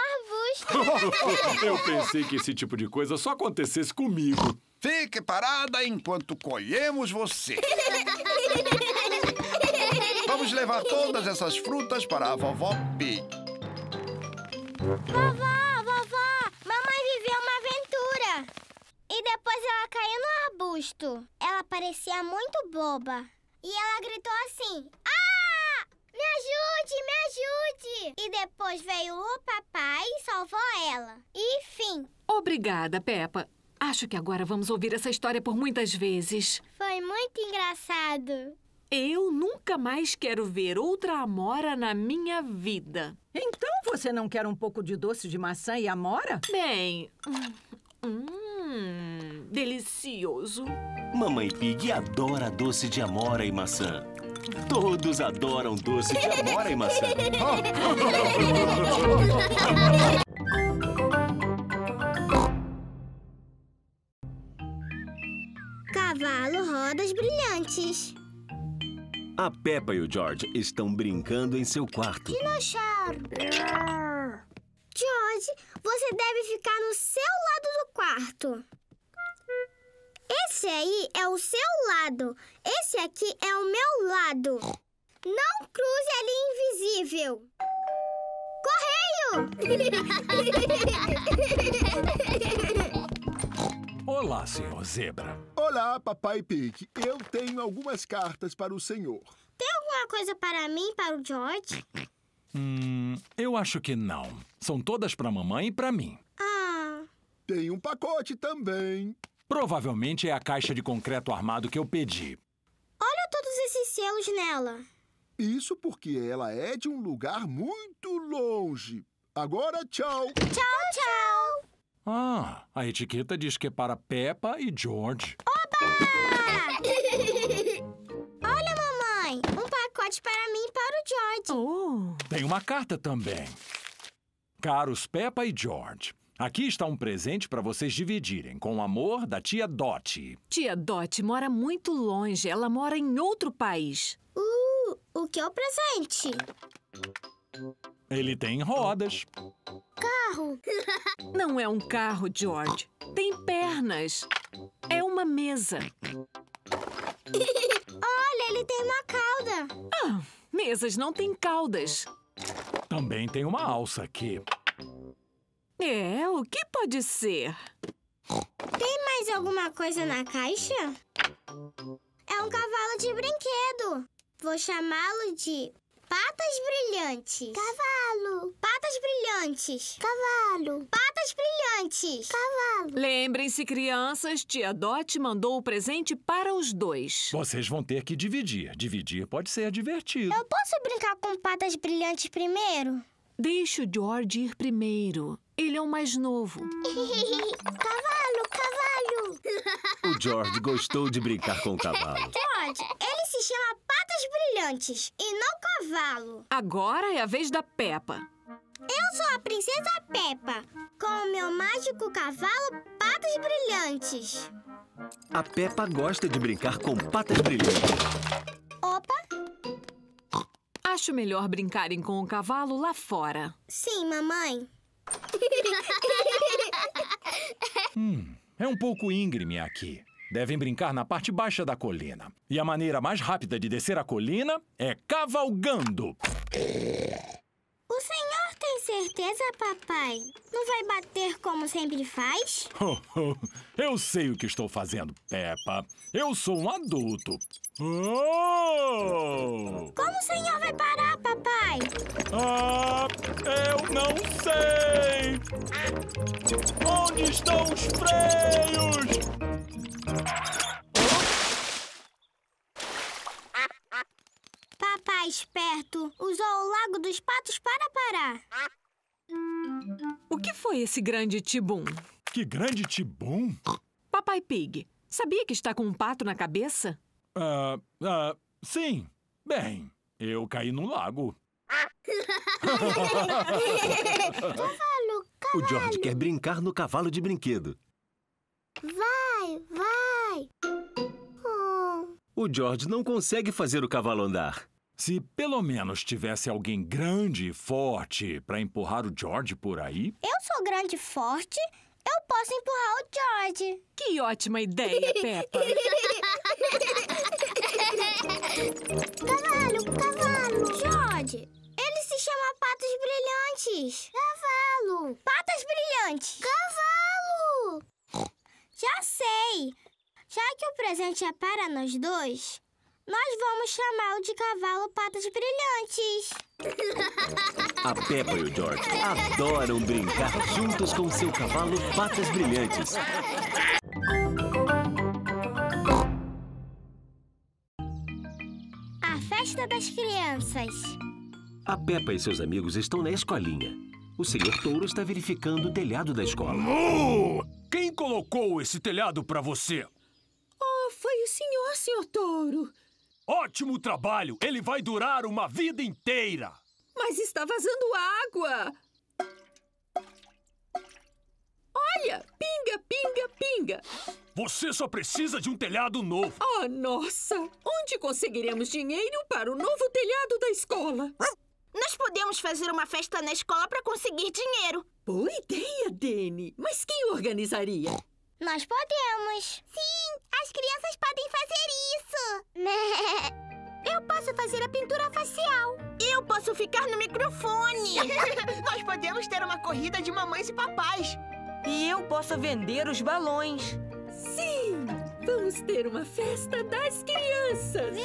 arbusto. Eu pensei que esse tipo de coisa só acontecesse comigo. Fique parada enquanto colhemos você. Vamos levar todas essas frutas para a vovó Pig. Vovó, vovó, mamãe viveu uma aventura. E depois ela caiu no arbusto. Ela parecia muito boba. E ela gritou assim: Ah! Me ajude, me ajude! E depois veio o papai e salvou ela. E fim. Obrigada, Peppa. Acho que agora vamos ouvir essa história por muitas vezes. Foi muito engraçado. Eu nunca mais quero ver outra amora na minha vida. Então você não quer um pouco de doce de maçã e amora? Bem. Hum, delicioso. Mamãe Pig adora doce de amora e maçã. Todos adoram doce de amora e maçã. Cavalo rodas brilhantes. A Peppa e o George estão brincando em seu quarto. Dinossauro. George, você deve ficar no seu lado do quarto. Esse aí é o seu lado. Esse aqui é o meu lado. Não cruze a linha invisível. Correio! Olá, senhor Zebra. Olá, Papai Pig. Eu tenho algumas cartas para o senhor. Tem alguma coisa para mim e para o George? Hum, eu acho que não. São todas para mamãe e para mim. Ah. Tem um pacote também. Provavelmente é a caixa de concreto armado que eu pedi. Olha todos esses selos nela. Isso porque ela é de um lugar muito longe. Agora, tchau. Tchau, tchau. Ah, a etiqueta diz que é para Peppa e George. Oba! Olha, mamãe, um pacote para mim e para o George. Oh. Tem uma carta também. Caros Peppa e George, aqui está um presente para vocês dividirem, com o amor da tia Dottie. Tia Dot mora muito longe. Ela mora em outro país. Uh, o que é o presente? Ele tem rodas. Carro. Não é um carro, George. Tem pernas. É uma mesa. Olha, ele tem uma cauda. Ah, mesas não têm caudas. Também tem uma alça aqui. É, o que pode ser? Tem mais alguma coisa na caixa? É um cavalo de brinquedo. Vou chamá-lo de Patas Brilhantes. Cavalo. Patas Brilhantes. Cavalo. Patas Brilhantes. Cavalo. Lembrem-se, crianças, tia Dot mandou o presente para os dois. Vocês vão ter que dividir. Dividir pode ser divertido. Eu posso brincar com Patas Brilhantes primeiro? Deixe o George ir primeiro. Ele é o mais novo. cavalo, cavalo. O George gostou de brincar com o cavalo. George, ele se chama Patas Brilhantes e não cavalo. Agora é a vez da Peppa. Eu sou a princesa Peppa, com o meu mágico cavalo Patas Brilhantes. A Peppa gosta de brincar com patas brilhantes. Opa! Acho melhor brincarem com o cavalo lá fora. Sim, mamãe. Hum, é um pouco íngreme aqui. Devem brincar na parte baixa da colina. E a maneira mais rápida de descer a colina é cavalgando. O senhor tem certeza, papai? Não vai bater como sempre faz? Eu sei o que estou fazendo, Peppa. Eu sou um adulto. Oh! Como o senhor vai parar, papai? Ah, eu não sei! Onde estão os freios? Papai esperto usou o Lago dos Patos para parar. O que foi esse grande tibum? Que grande tibum? Papai Pig, sabia que está com um pato na cabeça? Ah, ah, sim. Bem, eu caí no lago. cavalo, cavalo. O George quer brincar no cavalo de brinquedo. Vai, vai. O George não consegue fazer o cavalo andar. Se pelo menos tivesse alguém grande e forte para empurrar o George por aí. Eu sou grande e forte. Eu posso empurrar o George. Que ótima ideia, Peppa. cavalo, cavalo. George, ele se chama Patas Brilhantes. Cavalo. Patas Brilhantes. Cavalo. Já sei. Já que o presente é para nós dois, nós vamos chamá-lo de cavalo patas brilhantes. A Peppa e o George adoram brincar juntos com seu cavalo patas brilhantes. A festa das crianças. A Peppa e seus amigos estão na escolinha. O senhor touro está verificando o telhado da escola. Quem colocou esse telhado para você? Foi o senhor, senhor Touro. Ótimo trabalho! Ele vai durar uma vida inteira! Mas está vazando água! Olha! Pinga, pinga, pinga! Você só precisa de um telhado novo. Oh, nossa! Onde conseguiremos dinheiro para o novo telhado da escola? Nós podemos fazer uma festa na escola para conseguir dinheiro. Boa ideia, Dene. Mas quem organizaria? Nós podemos. Sim, as crianças podem fazer isso. Eu posso fazer a pintura facial. Eu posso ficar no microfone. Nós podemos ter uma corrida de mamães e papais. E eu posso vender os balões. Sim! Vamos ter uma festa das crianças!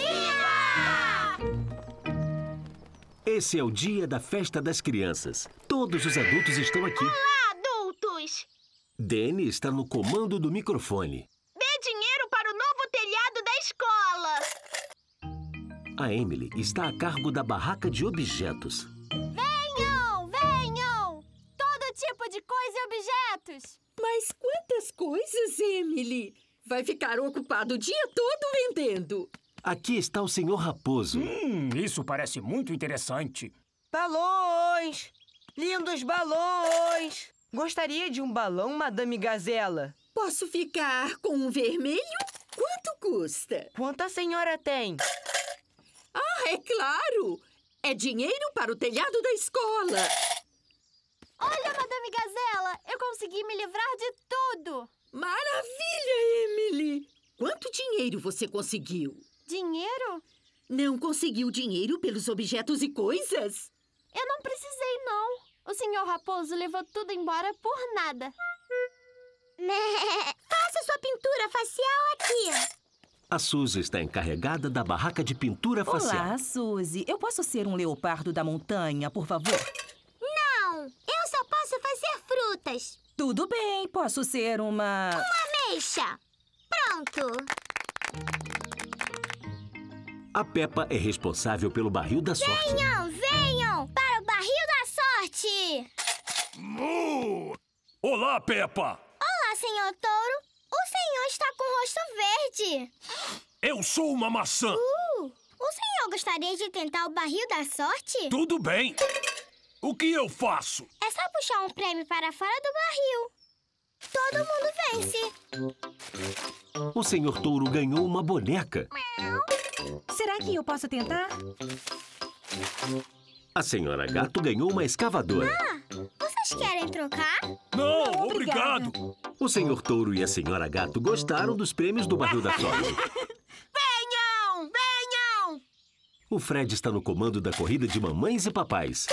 Esse é o dia da festa das crianças. Todos os adultos estão aqui. Olá, adultos! Danny está no comando do microfone. Dê dinheiro para o novo telhado da escola! A Emily está a cargo da barraca de objetos. Venham, venham! Todo tipo de coisa e objetos! Mas quantas coisas, Emily! Vai ficar ocupado o dia todo vendendo. Aqui está o senhor Raposo. Hum, isso parece muito interessante. Balões! Lindos balões! Gostaria de um balão, Madame Gazela? Posso ficar com um vermelho? Quanto custa? Quanto a senhora tem? Ah, é claro! É dinheiro para o telhado da escola. Olha, Madame Gazela, eu consegui me livrar de tudo. Maravilha, Emily! Quanto dinheiro você conseguiu? Dinheiro? Não conseguiu dinheiro pelos objetos e coisas? Eu não precisei, não. O senhor Raposo levou tudo embora por nada. Faça sua pintura facial aqui. A Suzy está encarregada da barraca de pintura facial. Olá, Suzy. Eu posso ser um leopardo da montanha, por favor? Não, eu só posso fazer frutas. Tudo bem, posso ser uma... Uma ameixa. Pronto. A Peppa é responsável pelo barril da sorte. Venham, venham para o barril da sorte! Mu! Olá, Peppa! Olá, senhor Touro. O senhor está com o rosto verde. Eu sou uma maçã. Uh, o senhor gostaria de tentar o barril da sorte? Tudo bem. O que eu faço? É só puxar um prêmio para fora do barril. Todo mundo vence. O senhor Touro ganhou uma boneca. Será que eu posso tentar? A senhora Gato ganhou uma escavadora. Ah, vocês querem trocar? Não, Não obrigado. O senhor Touro e a senhora Gato gostaram dos prêmios do barril da sorte. venham, venham! O Fred está no comando da corrida de mamães e papais.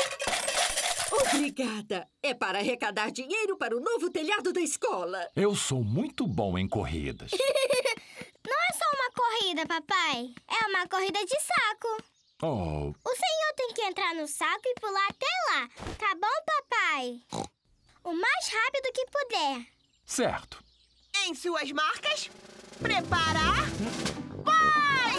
Obrigada. É para arrecadar dinheiro para o novo telhado da escola. Eu sou muito bom em corridas. Não é só uma corrida, papai. É uma corrida de saco. Oh. O senhor tem que entrar no saco e pular até lá. Tá bom, papai? O mais rápido que puder. Certo. Em suas marcas, preparar, vai!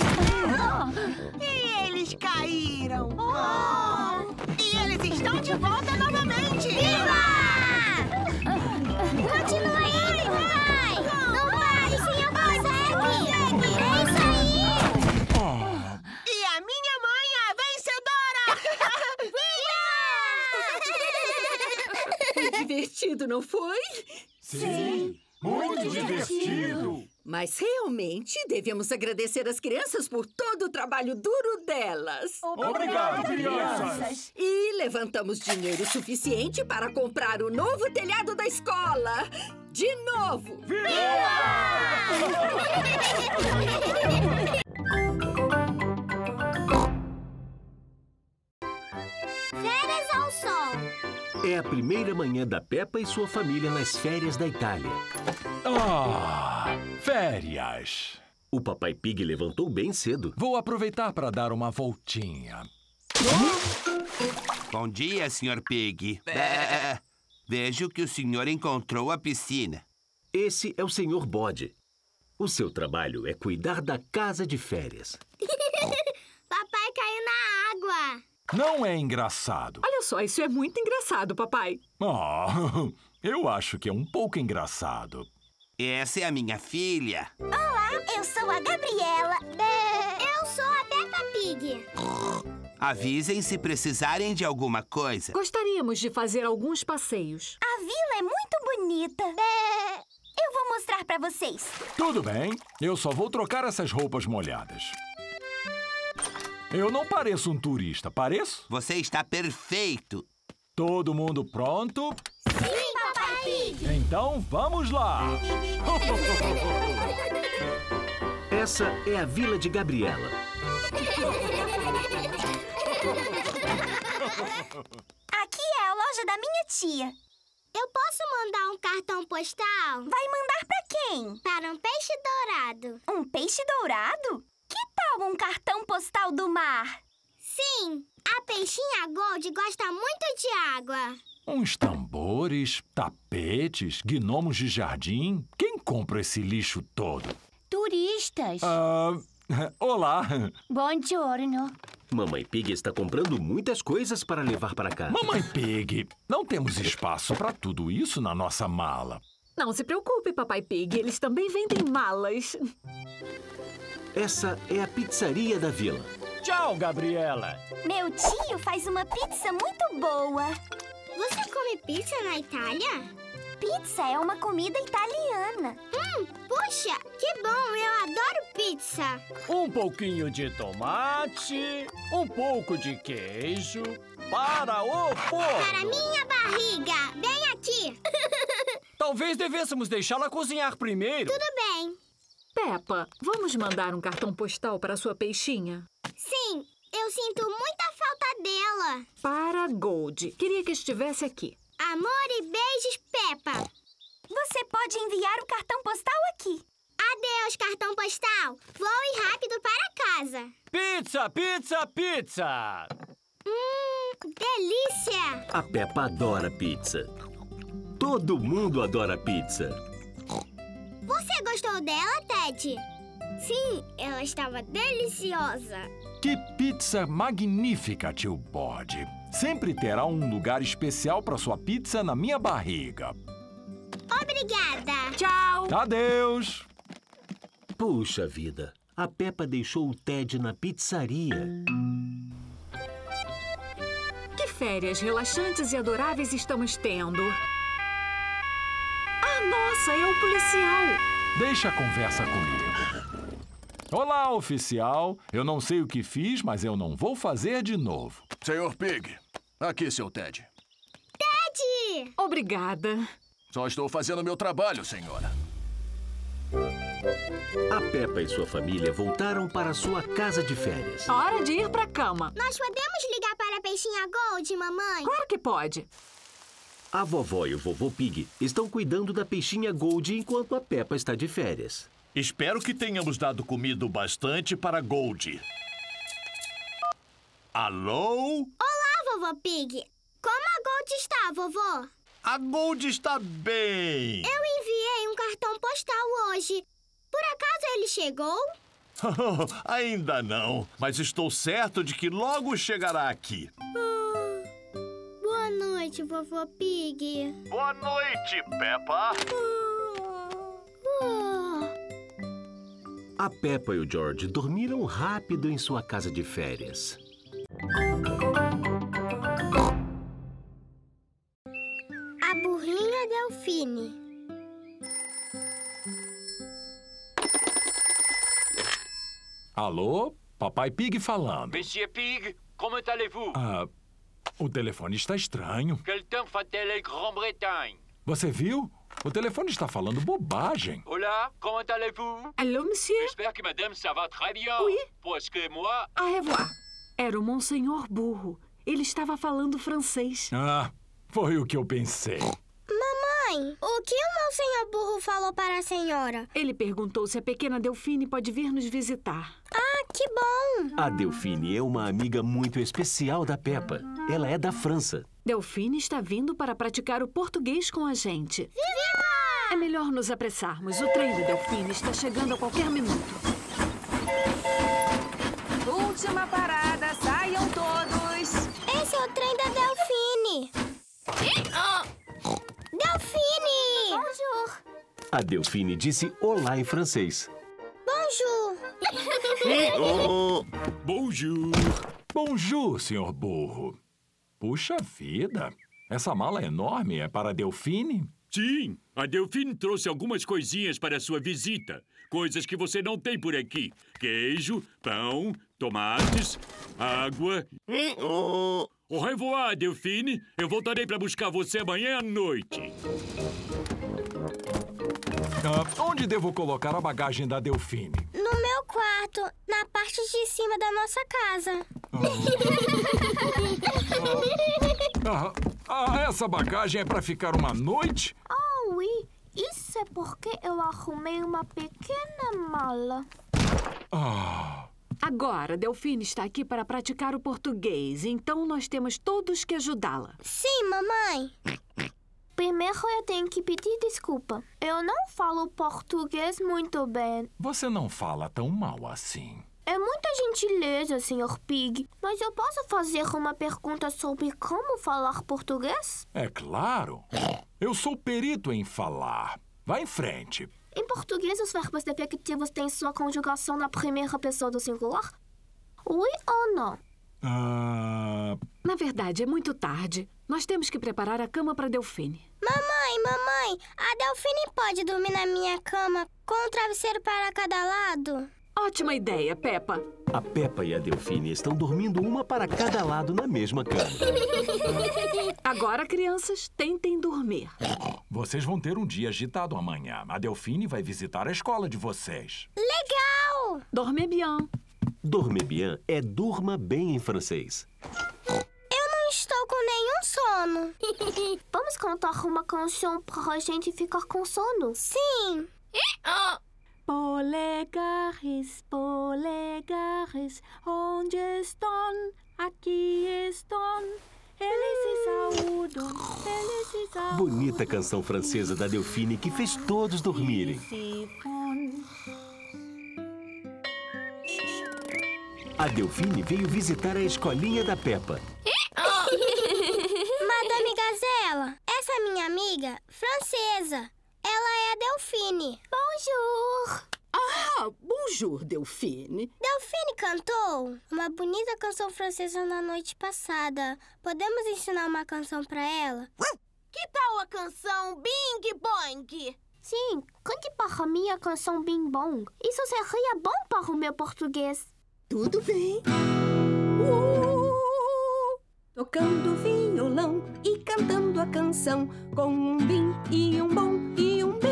Oh. E eles caíram. Oh. E eles estão de volta novamente. Viva! Divertido, não foi? Sim, muito divertido! Mas realmente devemos agradecer as crianças por todo o trabalho duro delas. Obrigado, crianças! E levantamos dinheiro suficiente para comprar o novo telhado da escola. De novo! Férias ao sol. É a primeira manhã da Peppa e sua família nas férias da Itália. Ah, férias. O papai Pig levantou bem cedo. Vou aproveitar para dar uma voltinha. Bom dia, Sr. Pig. É, vejo que o senhor encontrou a piscina. Esse é o Sr. Bode. O seu trabalho é cuidar da casa de férias. Papai caiu na água. Não é engraçado. Olha só, isso é muito engraçado, papai. Ah, eu acho que é um pouco engraçado. Essa é a minha filha. Olá, eu sou a Gabriela. Eu sou a Peppa Pig. Avisem se precisarem de alguma coisa. Gostaríamos de fazer alguns passeios. A vila é muito bonita. Eu vou mostrar pra vocês. Tudo bem, eu só vou trocar essas roupas molhadas. Eu não pareço um turista, pareço? Você está perfeito. Todo mundo pronto? Sim, Papai Pig. Então vamos lá. Essa é a Vila de Gabriela. Aqui é a loja da minha tia. Eu posso mandar um cartão postal? Vai mandar pra quem? Para um peixe dourado. Um peixe dourado? Que tal um cartão postal do mar? Sim, a peixinha Gold gosta muito de água. Uns tambores, tapetes, gnomos de jardim. Quem compra esse lixo todo? Turistas. Ah, olá. Buongiorno. Mamãe Pig está comprando muitas coisas para levar para casa. Mamãe Pig, não temos espaço para tudo isso na nossa mala. Não se preocupe, papai Pig. Eles também vendem malas. Essa é a pizzaria da vila. Tchau, Gabriela. Meu tio faz uma pizza muito boa. Você come pizza na Itália? Pizza é uma comida italiana. Hum, puxa, que bom, eu adoro pizza. Um pouquinho de tomate, um pouco de queijo, para o forno. Para minha barriga, bem aqui. Talvez devêssemos deixá-la cozinhar primeiro. Tudo bem. Peppa, vamos mandar um cartão postal para sua peixinha? Sim, eu sinto muita falta dela. Para Gold. Queria que estivesse aqui. Amor e beijos, Peppa. Você pode enviar o cartão postal aqui. Adeus, cartão postal. Voe rápido para casa. Pizza, pizza, pizza. Hum, delícia. A Peppa adora pizza. Todo mundo adora pizza. Você gostou dela, Ted? Sim, ela estava deliciosa. Que pizza magnífica, tio Bode. Sempre terá um lugar especial para sua pizza na minha barriga. Obrigada. Tchau. Adeus. Puxa vida, a Peppa deixou o Ted na pizzaria. Que férias relaxantes e adoráveis estamos tendo. Ah, nossa, é o policial. Deixa a conversa comigo. Olá, oficial. Eu não sei o que fiz, mas eu não vou fazer de novo. Senhor Pig, aqui seu Ted. Ted! Obrigada. Só estou fazendo meu trabalho, senhora. A Peppa e sua família voltaram para sua casa de férias. Hora de ir pra cama. Nós podemos ligar para a peixinha Gold, mamãe? Claro que pode. A vovó e o vovô Pig estão cuidando da peixinha Gold enquanto a Peppa está de férias. Espero que tenhamos dado comida o bastante para Gold. Alô? Olá, vovô Pig. Como a Gold está, vovô? A Gold está bem. Eu enviei um cartão postal hoje. Por acaso ele chegou? Ainda não, mas estou certo de que logo chegará aqui. Ah, boa noite, vovô Pig. Boa noite, Peppa. A Peppa e o George dormiram rápido em sua casa de férias. A burrinha Delfine. Alô? Papai Pig falando. Monsieur Pig, comment allez-vous? Ah, o telefone está estranho. Quel temps fait-elle en Grande-Bretagne? Você viu? O telefone está falando bobagem. Olá, comment allez-vous? Allô, monsieur? J'espère que madame ça va très bien. Oui. Parce que moi... Au revoir. Era o Monsenhor Burro. Ele estava falando francês. Ah, foi o que eu pensei. Mãe, o que o Monsenhor Burro falou para a senhora? Ele perguntou se a pequena Delfine pode vir nos visitar. Ah, que bom! A Delfine é uma amiga muito especial da Peppa. Ela é da França. Delfine está vindo para praticar o português com a gente. Viva! É melhor nos apressarmos. O trem do Delfine está chegando a qualquer minuto. Última parada, saiam todos! Esse é o trem da Delfine! A Delfine disse olá em francês. Bonjour! Bonjour. Bonjour, senhor burro. Puxa vida, essa mala enorme é para a Delfine? Sim, a Delfine trouxe algumas coisinhas para a sua visita. Coisas que você não tem por aqui. Queijo, pão, tomates, água. Au revoir, Delfine. Eu voltarei para buscar você amanhã à noite. Ah, onde devo colocar a bagagem da Delfine? No meu quarto, na parte de cima da nossa casa. Ah, ah, essa bagagem é para ficar uma noite? Oh, oui. Isso é porque eu arrumei uma pequena mala. Ah, Agora, Delfine está aqui para praticar o português, então nós temos todos que ajudá-la. Sim, mamãe. Primeiro eu tenho que pedir desculpa. Eu não falo português muito bem. você não fala tão mal assim. É muita gentileza, Sr. Pig. Mas eu posso fazer uma pergunta sobre como falar português? É claro. Eu sou perito em falar. Vá em frente. Em português, os verbos defectivos têm sua conjugação na primeira pessoa do singular? Oui ou não? Ah, Na verdade, é muito tarde. Nós temos que preparar a cama para Delfine. Mamãe, mamãe, a Delfine pode dormir na minha cama com um travesseiro para cada lado? Ótima ideia, Peppa. A Peppa e a Delfine estão dormindo uma para cada lado na mesma cama. Agora, crianças, tentem dormir. vocês vão ter um dia agitado amanhã. A Delfine vai visitar a escola de vocês. Legal! Dormez bien. Dormir bien é durma bem em francês. Eu não estou com nenhum sono. Vamos cantar uma canção para a gente ficar com sono? Sim. Polegares, polegares, onde estão? Aqui estão. Eles se saúdam, eles se saúdam. Bonita canção francesa da Delfine que fez todos dormirem. A Delfine veio visitar a escolinha da Peppa. Madame Gazela, essa é minha amiga francesa. Ela é a Delfine. Bonjour! Ah, bonjour, Delfine. Delfine cantou uma bonita canção francesa na noite passada. Podemos ensinar uma canção pra ela? Que tal a canção Bing Bong? Sim, cante para mim a canção Bing Bong. Isso seria bom para o meu português. Tudo bem. Tocando violão e cantando a canção com um bim e um bom e um bim.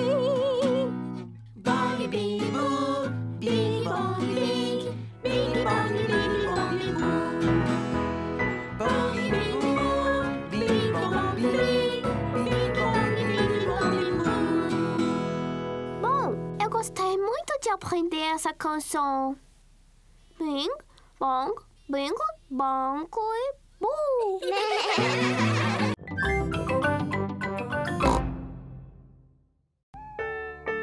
Bing, boo, bing, bong, bing, bing, bong, bing, bong, bing, boo. Bong, bing, boo, bing, bong, bing, bing, bong, bing, bong, bing, boo. Bom, eu gostei muito de aprender essa canção. Bing, bong, bing, bong, e.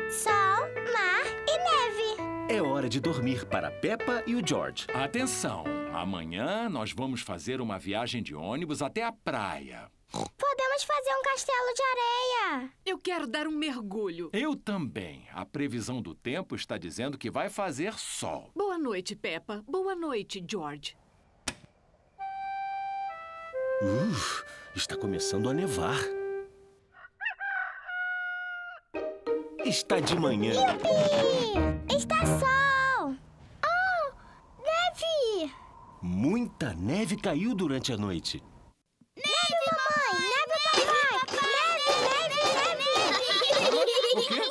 Sol, mar e neve. É hora de dormir para Peppa e o George. Atenção! Amanhã nós vamos fazer uma viagem de ônibus até a praia. Podemos fazer um castelo de areia. Eu quero dar um mergulho. Eu também. A previsão do tempo está dizendo que vai fazer sol. Boa noite, Peppa. Boa noite, George. Uf, está começando a nevar. Está de manhã. Yupi! Está sol. Oh, neve. Muita neve caiu durante a noite. Neve, mamãe. Neve, papai. Neve, neve, neve. O quê?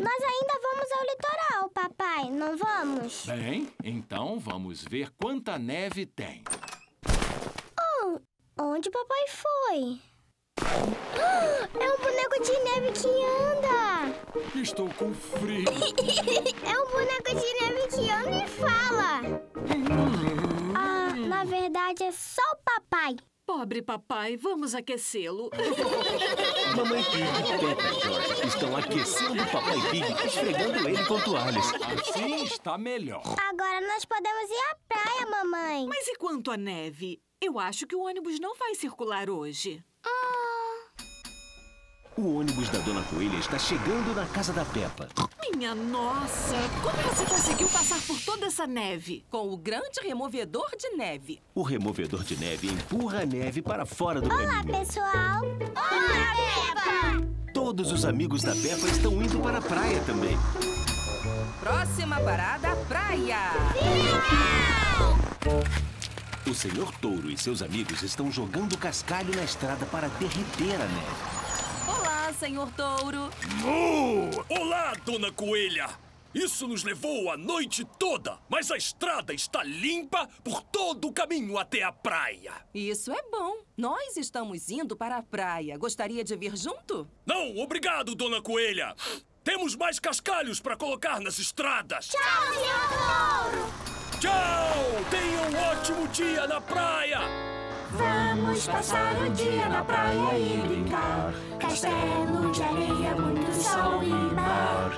Nós ainda vamos ao litoral, papai. Não vamos? Bem, então vamos ver quanta neve tem. Onde papai foi? É um boneco de neve que anda. Estou com frio. É um boneco de neve que anda e fala. Ah, na verdade é só o papai. Pobre papai, vamos aquecê-lo. Mamãe Pig, Peppa e George estão aquecendo o Papai Pig, esfregando ele com toalhas. Assim está melhor. Agora nós podemos ir à praia, mamãe. Mas e quanto à neve? Eu acho que o ônibus não vai circular hoje. O ônibus da Dona Coelha está chegando na casa da Peppa. Minha nossa! Como você conseguiu passar por toda essa neve? Com o grande removedor de neve. O removedor de neve empurra a neve para fora do Olá, caminho. pessoal! Olá, Peppa! Todos os amigos da Peppa estão indo para a praia também. Próxima parada, praia. O Senhor Touro e seus amigos estão jogando cascalho na estrada para derreter a neve. Olá, senhor touro. Mu! Olá, dona Coelha! Isso nos levou a noite toda, mas a estrada está limpa por todo o caminho até a praia. Isso é bom. Nós estamos indo para a praia. Gostaria de vir junto? Não, obrigado, dona Coelha! Temos mais cascalhos para colocar nas estradas. Tchau, senhor touro! Tchau! Tenha um ótimo dia na praia! Vamos passar o dia na praia e brincar. Castelo de areia, muito sol e mar.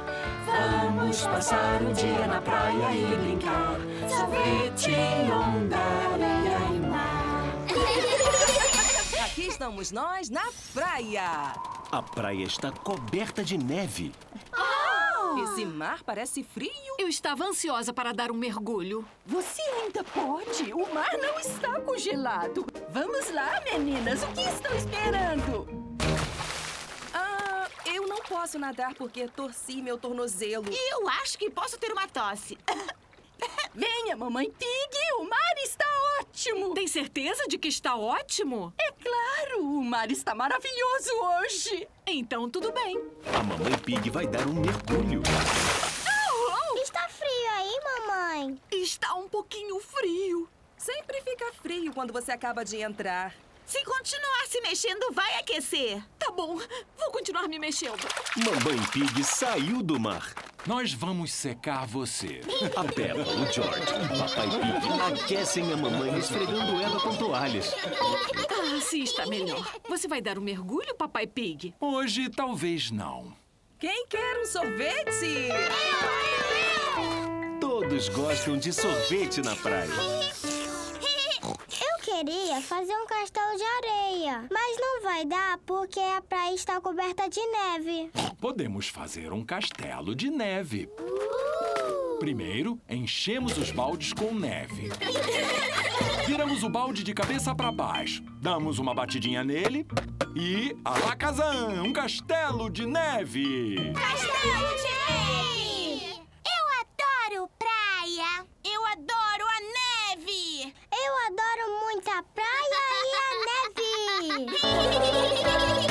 Vamos passar o dia na praia e brincar. Sorvete, onda, areia. Aqui estamos nós na praia. A praia está coberta de neve. Esse mar parece frio. Eu estava ansiosa para dar um mergulho. Você ainda pode. O mar não está congelado. Vamos lá, meninas. O que estão esperando? Ah, eu não posso nadar porque torci meu tornozelo. E eu acho que posso ter uma tosse. Venha, mamãe Pig. O mar está ótimo. Tem certeza de que está ótimo? É claro. O mar está maravilhoso hoje. Então, tudo bem. A mamãe Pig vai dar um mergulho. Está frio aí, mamãe? Está um pouquinho frio. Sempre fica frio quando você acaba de entrar. Se continuar se mexendo, vai aquecer. Tá bom, vou continuar me mexendo. Mamãe Pig saiu do mar. Nós vamos secar você. A Peppa, o George e Papai Pig aquecem a mamãe esfregando ela com toalhas. Ah, se está melhor. Você vai dar um mergulho, Papai Pig? Hoje, talvez não. Quem quer um sorvete? Todos gostam de sorvete na praia queria fazer um castelo de areia, mas não vai dar porque a praia está coberta de neve. Podemos fazer um castelo de neve. Uh! Primeiro, enchemos os baldes com neve. Viramos o balde de cabeça para baixo, damos uma batidinha nele e... Alakazam! Um castelo de neve! Castelo de neve! Eu adoro praia! Eu adoro a neve! Eu adoro muito a praia e a neve!